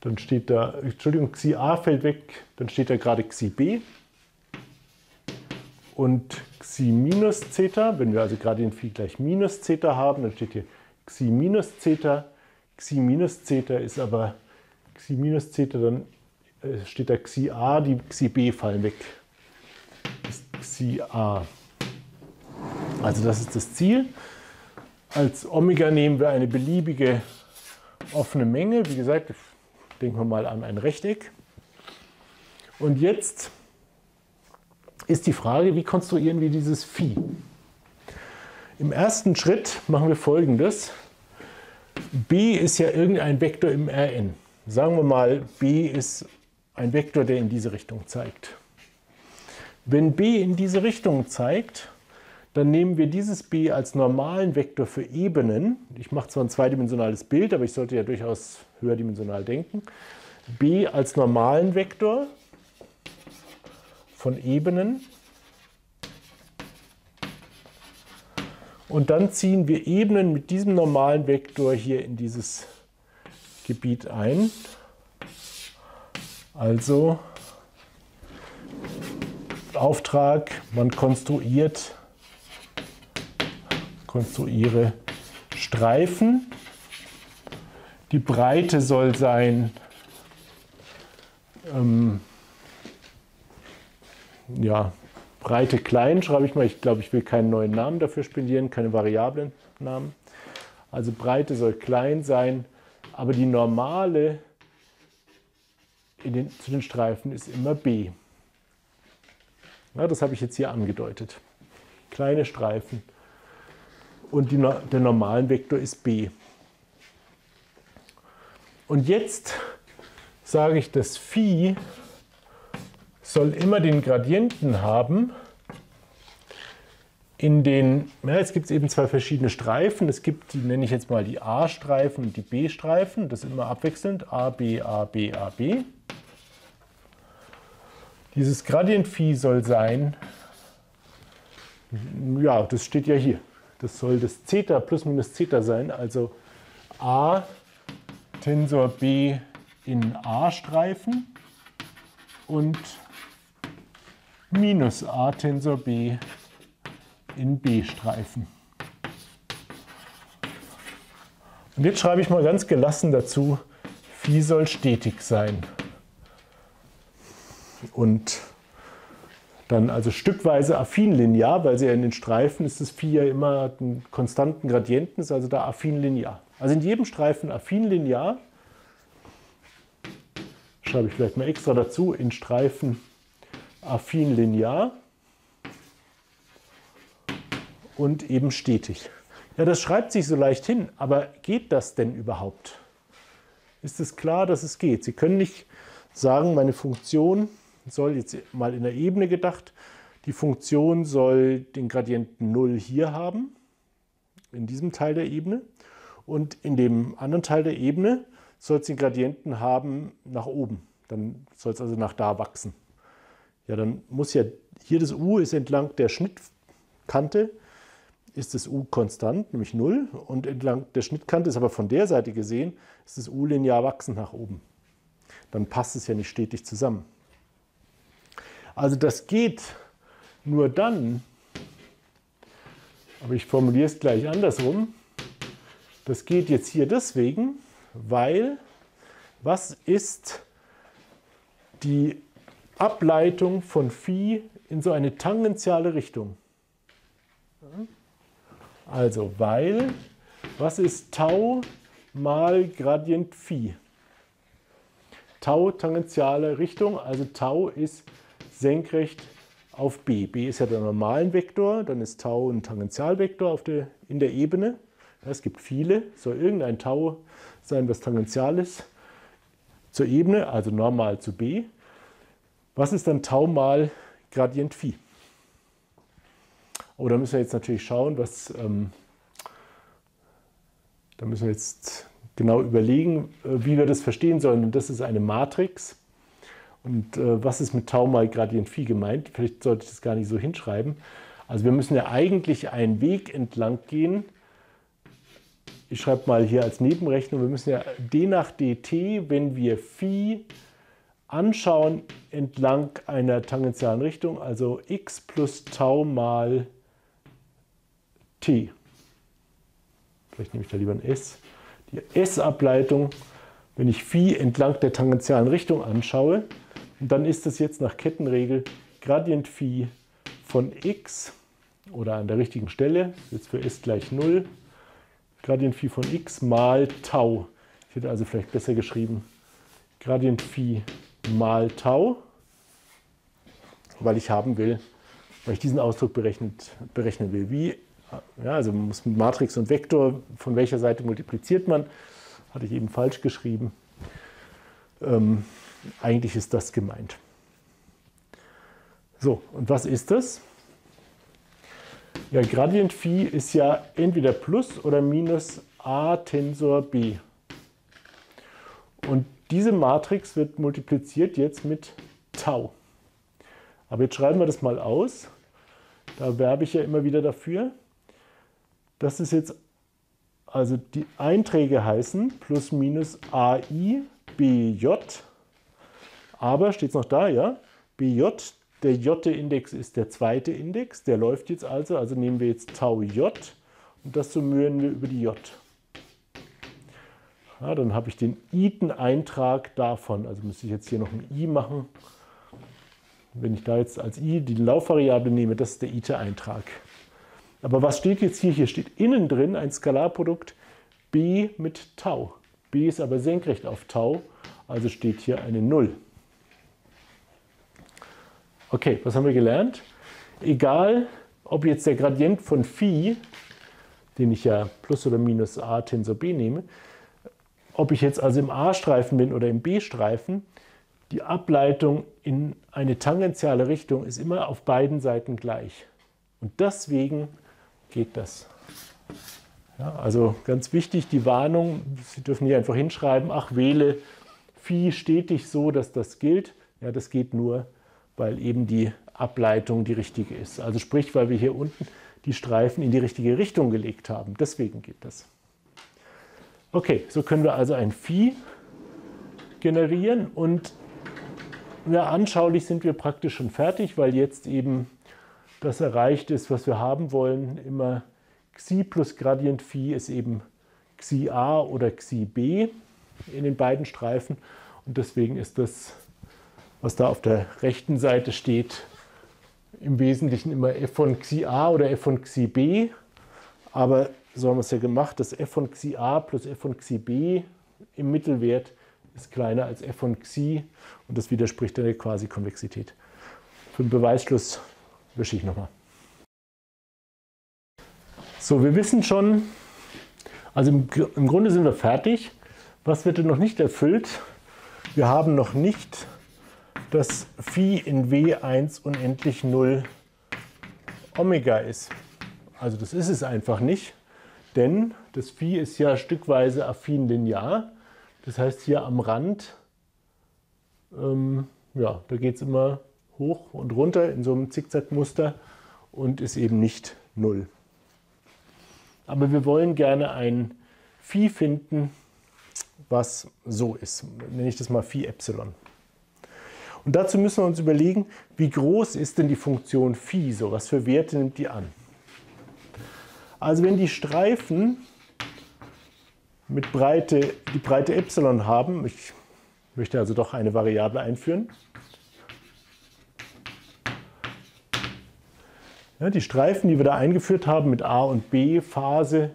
Dann steht da, Entschuldigung, Xi a fällt weg, dann steht da gerade Xi b. Und Xi minus Zeta, wenn wir also gerade den Phi gleich minus Zeta haben, dann steht hier Xi minus Zeta. Xi minus Zeta ist aber Xi minus Zeta, dann äh, steht da Xi a, die Xi b fallen weg ist Xi a. Also das ist das Ziel. Als Omega nehmen wir eine beliebige offene Menge. Wie gesagt, denken wir mal an ein Rechteck. Und jetzt ist die Frage, wie konstruieren wir dieses Phi? Im ersten Schritt machen wir folgendes. b ist ja irgendein Vektor im Rn. Sagen wir mal, b ist ein Vektor, der in diese Richtung zeigt. Wenn b in diese Richtung zeigt, dann nehmen wir dieses b als normalen Vektor für Ebenen. Ich mache zwar ein zweidimensionales Bild, aber ich sollte ja durchaus höherdimensional denken. b als normalen Vektor von Ebenen. Und dann ziehen wir Ebenen mit diesem normalen Vektor hier in dieses Gebiet ein. Also Auftrag, man konstruiert, konstruiere Streifen. Die Breite soll sein ähm, ja, Breite klein, schreibe ich mal. Ich glaube, ich will keinen neuen Namen dafür spendieren, keine variablen Namen. Also Breite soll klein sein, aber die normale den, zu den Streifen ist immer b. Ja, das habe ich jetzt hier angedeutet. Kleine Streifen. Und die, der normalen Vektor ist b. Und jetzt sage ich, das Phi soll immer den Gradienten haben in den, ja, jetzt gibt es eben zwei verschiedene Streifen. Es gibt, die nenne ich jetzt mal die A-Streifen und die B-Streifen. Das ist immer abwechselnd. A, B, A, B, A, B. Dieses Gradient Phi soll sein, ja, das steht ja hier. Das soll das Zeta plus minus Zeta sein, also A Tensor B in A-Streifen und minus A Tensor B in B-Streifen. Und jetzt schreibe ich mal ganz gelassen dazu, Phi soll stetig sein. Und dann also stückweise affin linear, weil sie ja in den Streifen ist das Phi ja immer einen konstanten Gradienten, ist also da affin linear. Also in jedem Streifen affin linear, schreibe ich vielleicht mal extra dazu, in Streifen affin linear und eben stetig. Ja, das schreibt sich so leicht hin, aber geht das denn überhaupt? Ist es klar, dass es geht? Sie können nicht sagen, meine Funktion soll jetzt mal in der Ebene gedacht, die Funktion soll den Gradienten 0 hier haben, in diesem Teil der Ebene. Und in dem anderen Teil der Ebene soll es den Gradienten haben nach oben. Dann soll es also nach da wachsen. Ja, dann muss ja hier das u ist entlang der Schnittkante ist das u konstant, nämlich 0. Und entlang der Schnittkante ist aber von der Seite gesehen, ist das u linear wachsend nach oben. Dann passt es ja nicht stetig zusammen. Also das geht nur dann, aber ich formuliere es gleich andersrum, das geht jetzt hier deswegen, weil was ist die Ableitung von Phi in so eine tangentiale Richtung? Also, weil, was ist Tau mal Gradient Phi? Tau tangentiale Richtung, also Tau ist senkrecht auf b. b ist ja der normalen Vektor, dann ist Tau ein Tangentialvektor der, in der Ebene. es gibt viele, soll irgendein Tau sein, was tangential ist zur Ebene, also normal zu b. Was ist dann Tau mal Gradient Phi? Oh, da müssen wir jetzt natürlich schauen, was, ähm, da müssen wir jetzt genau überlegen, äh, wie wir das verstehen sollen. Und das ist eine Matrix. Und äh, was ist mit Tau mal Gradient Phi gemeint? Vielleicht sollte ich das gar nicht so hinschreiben. Also wir müssen ja eigentlich einen Weg entlang gehen. Ich schreibe mal hier als Nebenrechnung, wir müssen ja d nach dt, wenn wir Phi anschauen, entlang einer tangentialen Richtung, also x plus Tau mal t. Vielleicht nehme ich da lieber ein s. Die S-Ableitung, wenn ich Phi entlang der tangentialen Richtung anschaue, und dann ist es jetzt nach Kettenregel Gradient Phi von x oder an der richtigen Stelle, jetzt für s gleich 0, Gradient Phi von x mal Tau. Ich hätte also vielleicht besser geschrieben Gradient Phi mal Tau, weil ich haben will, weil ich diesen Ausdruck berechnet, berechnen will. Wie, ja, also man muss mit Matrix und Vektor, von welcher Seite multipliziert man, hatte ich eben falsch geschrieben. Ähm, eigentlich ist das gemeint. So, und was ist das? Ja, Gradient Phi ist ja entweder plus oder minus a Tensor b. Und diese Matrix wird multipliziert jetzt mit Tau. Aber jetzt schreiben wir das mal aus. Da werbe ich ja immer wieder dafür. Das ist jetzt Also die Einträge heißen plus minus AI BJ. Aber steht es noch da, ja? BJ, der J-Index ist der zweite Index, der läuft jetzt also. Also nehmen wir jetzt Tau J und das summieren wir über die J. Ja, dann habe ich den Iten-Eintrag davon. Also müsste ich jetzt hier noch ein i machen. Wenn ich da jetzt als i die Laufvariable nehme, das ist der Ite-Eintrag. Aber was steht jetzt hier? Hier steht innen drin ein Skalarprodukt b mit Tau. b ist aber senkrecht auf Tau, also steht hier eine 0. Okay, was haben wir gelernt? Egal, ob jetzt der Gradient von Phi, den ich ja plus oder minus a Tensor b nehme, ob ich jetzt also im A-Streifen bin oder im B-Streifen, die Ableitung in eine tangentiale Richtung ist immer auf beiden Seiten gleich. Und deswegen geht das. Ja, also ganz wichtig, die Warnung, Sie dürfen hier einfach hinschreiben, ach, wähle Phi stetig so, dass das gilt. Ja, das geht nur, weil eben die Ableitung die richtige ist. Also sprich, weil wir hier unten die Streifen in die richtige Richtung gelegt haben. Deswegen geht das. Okay, so können wir also ein Phi generieren und ja, anschaulich sind wir praktisch schon fertig, weil jetzt eben das erreicht ist, was wir haben wollen. Immer Xi plus Gradient Phi ist eben Xi a oder Xi b in den beiden Streifen. Und deswegen ist das was da auf der rechten Seite steht, im Wesentlichen immer f von xi a oder f von xi b. Aber so haben wir es ja gemacht, dass f von xi a plus f von xi b im Mittelwert ist kleiner als f von xi und das widerspricht der Quasi-Konvexität. Für den Beweisschluss wische ich nochmal. So, wir wissen schon, also im, im Grunde sind wir fertig. Was wird denn noch nicht erfüllt? Wir haben noch nicht dass Phi in W1 unendlich 0 Omega ist. Also das ist es einfach nicht, denn das Phi ist ja stückweise affin linear. Das heißt hier am Rand, ähm, ja, da geht es immer hoch und runter in so einem Zickzackmuster und ist eben nicht 0. Aber wir wollen gerne ein Phi finden, was so ist. Nenne ich das mal Phi Epsilon. Und dazu müssen wir uns überlegen, wie groß ist denn die Funktion Phi so? Was für Werte nimmt die an? Also wenn die Streifen mit Breite, die Breite Epsilon haben, ich möchte also doch eine Variable einführen. Ja, die Streifen, die wir da eingeführt haben mit A und B Phase,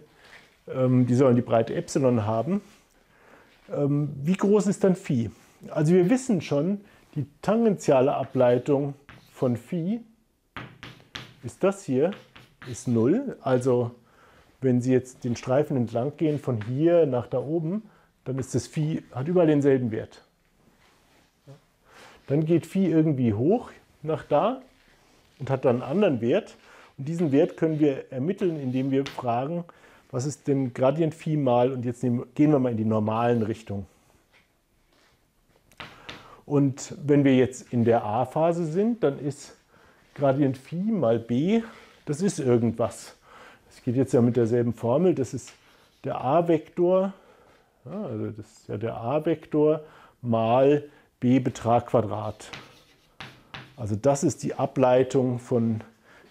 ähm, die sollen die Breite Epsilon haben. Ähm, wie groß ist dann Phi? Also wir wissen schon, die tangentiale Ableitung von Phi ist das hier, ist 0. Also wenn Sie jetzt den Streifen entlang gehen von hier nach da oben, dann ist das Phi, hat überall denselben Wert. Dann geht Phi irgendwie hoch nach da und hat dann einen anderen Wert. Und diesen Wert können wir ermitteln, indem wir fragen, was ist denn Gradient Phi mal, und jetzt gehen wir mal in die normalen Richtungen. Und wenn wir jetzt in der A-Phase sind, dann ist Gradient Phi mal b, das ist irgendwas. Das geht jetzt ja mit derselben Formel, das ist der A-Vektor, also das ist ja der A-Vektor mal b Betrag Quadrat. Also das ist die Ableitung von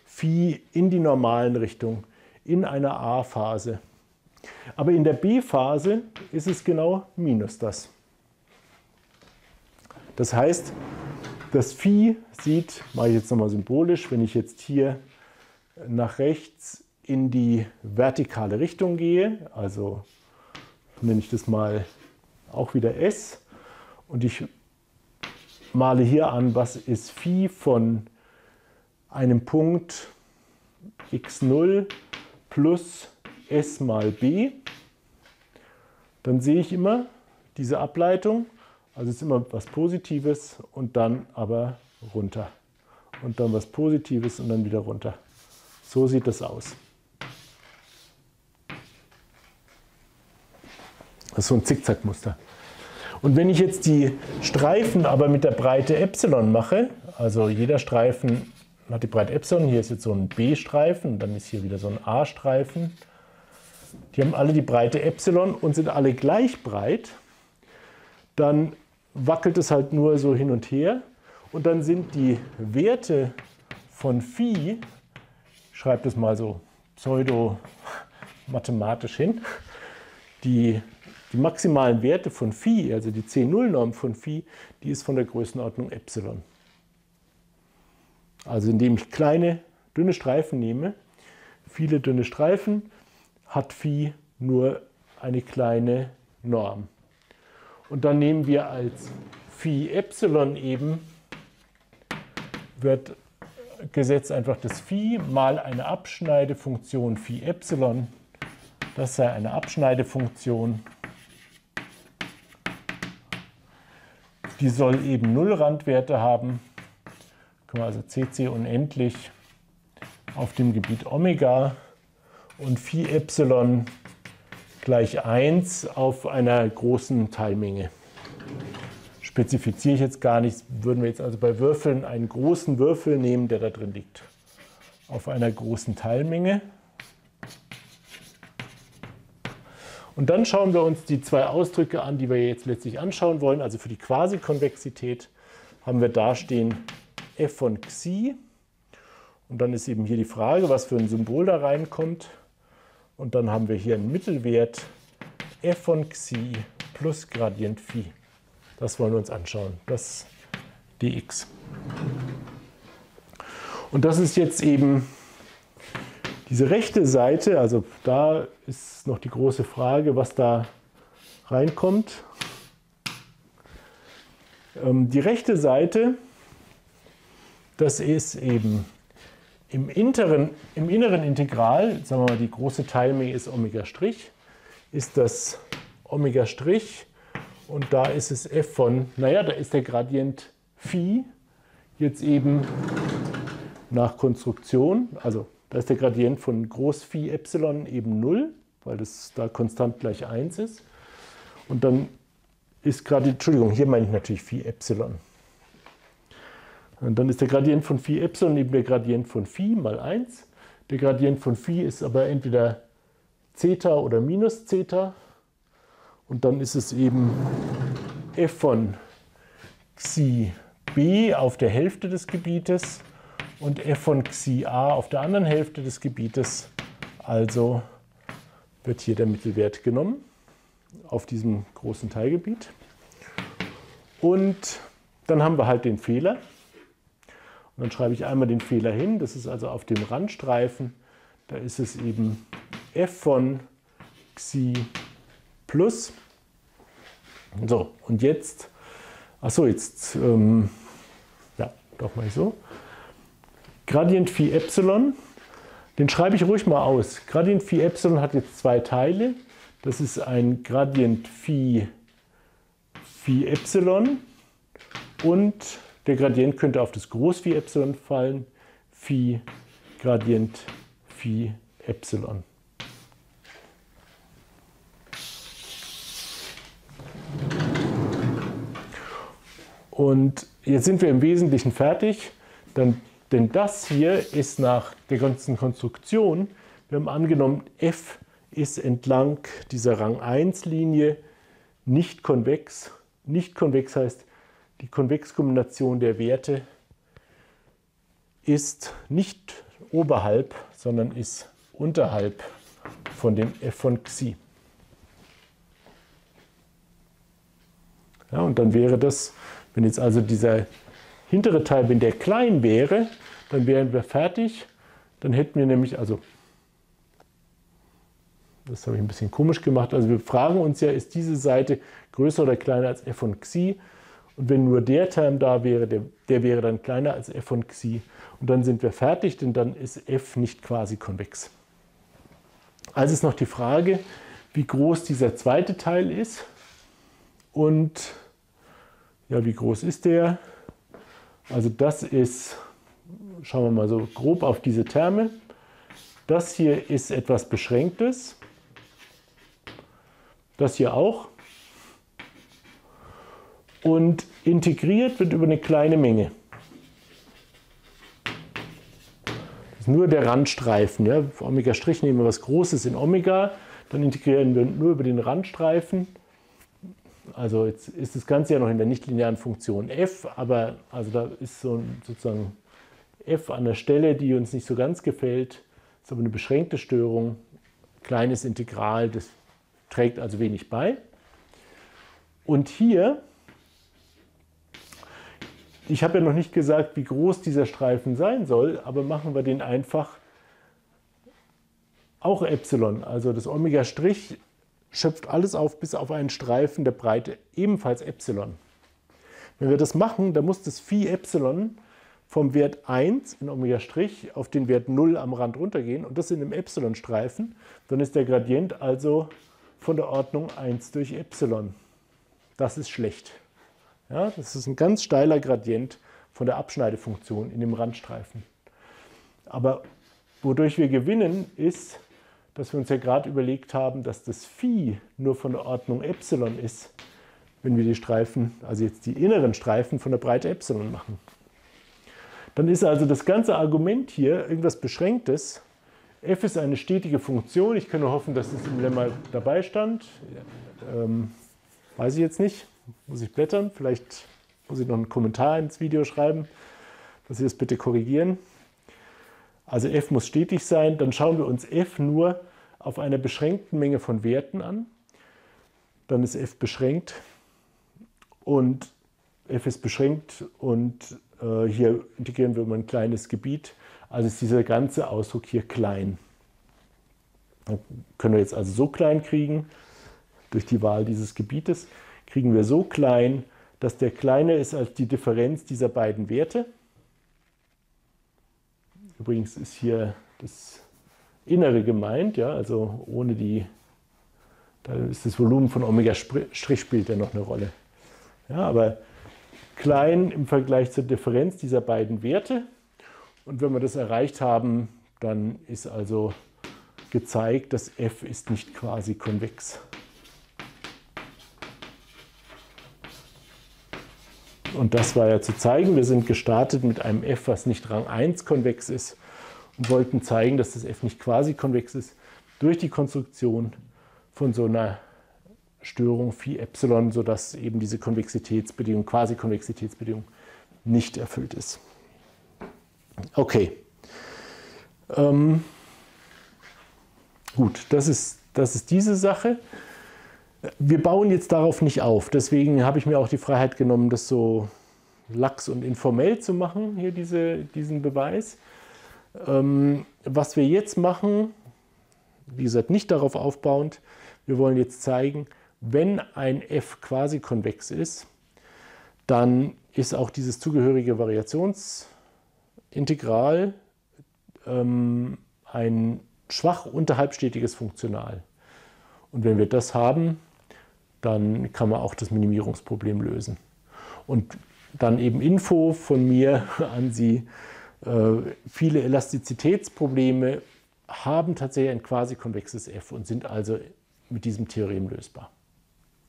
Phi in die normalen Richtung in einer A-Phase. Aber in der B-Phase ist es genau minus das. Das heißt, das Phi sieht, mache ich jetzt nochmal symbolisch, wenn ich jetzt hier nach rechts in die vertikale Richtung gehe, also nenne ich das mal auch wieder S und ich male hier an, was ist Phi von einem Punkt x0 plus s mal b, dann sehe ich immer diese Ableitung also es ist immer was Positives und dann aber runter. Und dann was Positives und dann wieder runter. So sieht das aus. Das ist so ein Zickzackmuster. Und wenn ich jetzt die Streifen aber mit der Breite Epsilon mache, also jeder Streifen hat die Breite Epsilon, hier ist jetzt so ein B-Streifen, dann ist hier wieder so ein A-Streifen. die haben alle die Breite Epsilon und sind alle gleich breit, dann wackelt es halt nur so hin und her und dann sind die Werte von Phi, ich schreibe das mal so pseudo-mathematisch hin, die, die maximalen Werte von Phi, also die C0-Norm von Phi, die ist von der Größenordnung Epsilon. Also indem ich kleine, dünne Streifen nehme, viele dünne Streifen, hat Phi nur eine kleine Norm. Und dann nehmen wir als Phi Epsilon eben, wird gesetzt einfach das Phi mal eine Abschneidefunktion Phi Epsilon. Das sei eine Abschneidefunktion. Die soll eben Nullrandwerte haben. Können wir also cc unendlich auf dem Gebiet Omega und Phi Epsilon gleich 1 auf einer großen Teilmenge. Spezifiziere ich jetzt gar nicht, würden wir jetzt also bei Würfeln einen großen Würfel nehmen, der da drin liegt. Auf einer großen Teilmenge. Und dann schauen wir uns die zwei Ausdrücke an, die wir jetzt letztlich anschauen wollen. Also für die Quasikonvexität haben wir da stehen f von xi. Und dann ist eben hier die Frage, was für ein Symbol da reinkommt. Und dann haben wir hier einen Mittelwert f von xi plus Gradient phi. Das wollen wir uns anschauen, das dx. Und das ist jetzt eben diese rechte Seite, also da ist noch die große Frage, was da reinkommt. Ähm, die rechte Seite, das ist eben im, interen, Im inneren Integral, sagen wir mal, die große Teilmenge ist Omega', ist das Omega' und da ist es f von, naja, da ist der Gradient Phi jetzt eben nach Konstruktion, also da ist der Gradient von Groß Phi Epsilon eben 0, weil das da konstant gleich 1 ist. Und dann ist Gradient, Entschuldigung, hier meine ich natürlich Phi Epsilon. Und dann ist der Gradient von Phi Epsilon eben der Gradient von Phi mal 1. Der Gradient von Phi ist aber entweder Zeta oder minus Zeta. Und dann ist es eben f von Xi b auf der Hälfte des Gebietes und f von Xi a auf der anderen Hälfte des Gebietes. Also wird hier der Mittelwert genommen auf diesem großen Teilgebiet. Und dann haben wir halt den Fehler. Und dann schreibe ich einmal den Fehler hin. Das ist also auf dem Randstreifen. Da ist es eben f von xi plus. So, und jetzt, achso, jetzt, ähm, ja, doch mal so. Gradient phi epsilon, den schreibe ich ruhig mal aus. Gradient phi epsilon hat jetzt zwei Teile. Das ist ein Gradient phi, phi epsilon und der Gradient könnte auf das Groß-Phi Epsilon fallen, Phi Gradient Phi Epsilon. Und jetzt sind wir im Wesentlichen fertig, dann, denn das hier ist nach der ganzen Konstruktion, wir haben angenommen, f ist entlang dieser Rang 1 Linie nicht konvex. Nicht konvex heißt, die Konvexkombination der Werte ist nicht oberhalb, sondern ist unterhalb von dem f von xi. Ja, und dann wäre das, wenn jetzt also dieser hintere Teil, wenn der klein wäre, dann wären wir fertig. Dann hätten wir nämlich, also das habe ich ein bisschen komisch gemacht, also wir fragen uns ja, ist diese Seite größer oder kleiner als f von xi? Und wenn nur der Term da wäre, der, der wäre dann kleiner als f von xi. Und dann sind wir fertig, denn dann ist f nicht quasi konvex. Also ist noch die Frage, wie groß dieser zweite Teil ist und ja, wie groß ist der? Also das ist, schauen wir mal so grob auf diese Terme. Das hier ist etwas Beschränktes. Das hier auch und integriert wird über eine kleine Menge. Das ist nur der Randstreifen. Ja. Omega' nehmen wir was Großes in Omega. Dann integrieren wir nur über den Randstreifen. Also jetzt ist das Ganze ja noch in der nichtlinearen Funktion f, aber also da ist so sozusagen f an der Stelle, die uns nicht so ganz gefällt. ist aber eine beschränkte Störung. Kleines Integral, das trägt also wenig bei. Und hier, ich habe ja noch nicht gesagt, wie groß dieser Streifen sein soll, aber machen wir den einfach auch Epsilon. Also das Omega' schöpft alles auf bis auf einen Streifen der Breite ebenfalls Epsilon. Wenn wir das machen, dann muss das Phi Epsilon vom Wert 1 in Omega' auf den Wert 0 am Rand runtergehen und das in einem Epsilon-Streifen, dann ist der Gradient also von der Ordnung 1 durch Epsilon. Das ist schlecht. Ja, das ist ein ganz steiler Gradient von der Abschneidefunktion in dem Randstreifen. Aber wodurch wir gewinnen, ist, dass wir uns ja gerade überlegt haben, dass das Phi nur von der Ordnung Epsilon ist, wenn wir die Streifen, also jetzt die inneren Streifen von der Breite Epsilon machen. Dann ist also das ganze Argument hier irgendwas Beschränktes. f ist eine stetige Funktion. Ich kann nur hoffen, dass es im Lemma dabei stand. Ähm, weiß ich jetzt nicht. Muss ich blättern. Vielleicht muss ich noch einen Kommentar ins Video schreiben, dass Sie das bitte korrigieren. Also f muss stetig sein. Dann schauen wir uns f nur auf einer beschränkten Menge von Werten an. Dann ist f beschränkt und f ist beschränkt und äh, hier integrieren wir mal ein kleines Gebiet. Also ist dieser ganze Ausdruck hier klein. Dann können wir jetzt also so klein kriegen, durch die Wahl dieses Gebietes, kriegen wir so klein, dass der kleiner ist als die Differenz dieser beiden Werte. Übrigens ist hier das Innere gemeint, ja, also ohne die, da ist das Volumen von Omega Strich spielt ja noch eine Rolle. Ja, aber klein im Vergleich zur Differenz dieser beiden Werte. Und wenn wir das erreicht haben, dann ist also gezeigt, dass f ist nicht quasi konvex. Und das war ja zu zeigen. Wir sind gestartet mit einem f, was nicht Rang 1 konvex ist und wollten zeigen, dass das f nicht quasi konvex ist durch die Konstruktion von so einer Störung Phi Epsilon, sodass eben diese Konvexitätsbedingung, Quasi-Konvexitätsbedingung nicht erfüllt ist. Okay. Ähm, gut, das ist, das ist diese Sache. Wir bauen jetzt darauf nicht auf. Deswegen habe ich mir auch die Freiheit genommen, das so lax und informell zu machen, hier diese, diesen Beweis. Ähm, was wir jetzt machen, wie gesagt, nicht darauf aufbauend, wir wollen jetzt zeigen, wenn ein f quasi konvex ist, dann ist auch dieses zugehörige Variationsintegral ähm, ein schwach unterhalbstetiges Funktional. Und wenn wir das haben, dann kann man auch das Minimierungsproblem lösen. Und dann eben Info von mir [laughs] an Sie. Äh, viele Elastizitätsprobleme haben tatsächlich ein quasi konvexes f und sind also mit diesem Theorem lösbar.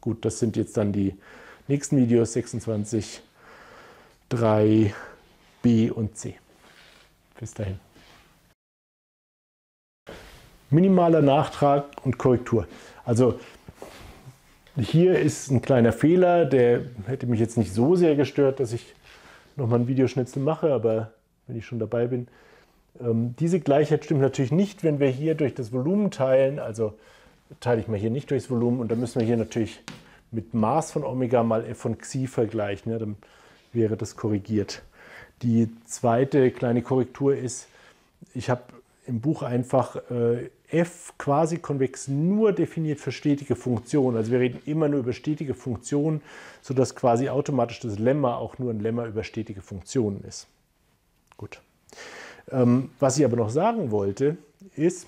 Gut, das sind jetzt dann die nächsten Videos 26, 3, B und C. Bis dahin. Minimaler Nachtrag und Korrektur. Also hier ist ein kleiner Fehler, der hätte mich jetzt nicht so sehr gestört, dass ich nochmal ein Videoschnitzel mache, aber wenn ich schon dabei bin. Ähm, diese Gleichheit stimmt natürlich nicht, wenn wir hier durch das Volumen teilen, also teile ich mal hier nicht durchs Volumen und dann müssen wir hier natürlich mit Maß von Omega mal f von Xi vergleichen. Ja, dann wäre das korrigiert. Die zweite kleine Korrektur ist, ich habe im Buch einfach äh, f quasi konvex nur definiert für stetige Funktionen. Also wir reden immer nur über stetige Funktionen, sodass quasi automatisch das Lemma auch nur ein Lemma über stetige Funktionen ist. Gut. Ähm, was ich aber noch sagen wollte, ist,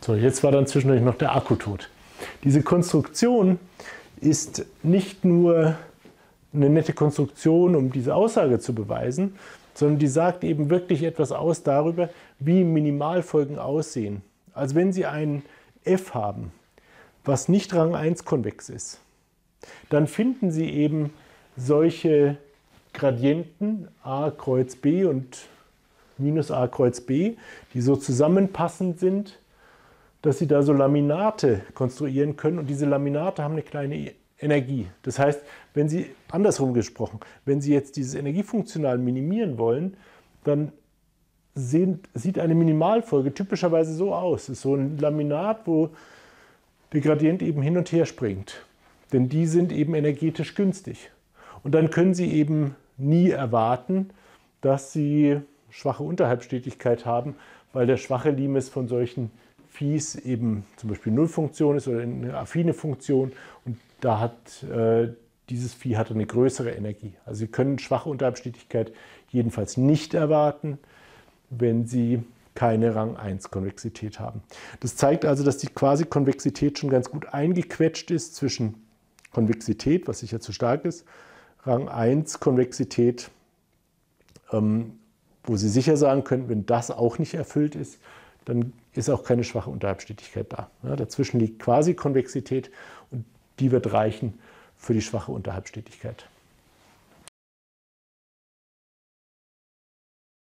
so, jetzt war dann zwischendurch noch der Akku tot. Diese Konstruktion ist nicht nur eine nette Konstruktion, um diese Aussage zu beweisen, sondern die sagt eben wirklich etwas aus darüber, wie Minimalfolgen aussehen. Also wenn Sie ein f haben, was nicht Rang 1 konvex ist, dann finden Sie eben solche Gradienten a Kreuz b und minus a Kreuz b, die so zusammenpassend sind dass sie da so Laminate konstruieren können und diese Laminate haben eine kleine Energie. Das heißt, wenn Sie, andersrum gesprochen, wenn Sie jetzt dieses Energiefunktional minimieren wollen, dann sehen, sieht eine Minimalfolge typischerweise so aus. Es ist so ein Laminat, wo der Gradient eben hin und her springt. Denn die sind eben energetisch günstig. Und dann können Sie eben nie erwarten, dass Sie schwache Unterhalbstetigkeit haben, weil der schwache Limes von solchen Viehs eben zum Beispiel Nullfunktion ist oder eine affine Funktion und da hat äh, dieses Vieh hat eine größere Energie. Also Sie können schwache Unterhalbstetigkeit jedenfalls nicht erwarten, wenn Sie keine Rang 1 Konvexität haben. Das zeigt also, dass die Quasi-Konvexität schon ganz gut eingequetscht ist zwischen Konvexität, was sicher zu stark ist, Rang 1 Konvexität, ähm, wo Sie sicher sagen können, wenn das auch nicht erfüllt ist, dann ist auch keine schwache Unterhalbstetigkeit da. Ja, dazwischen liegt Quasi-Konvexität und die wird reichen für die schwache Unterhalbstetigkeit.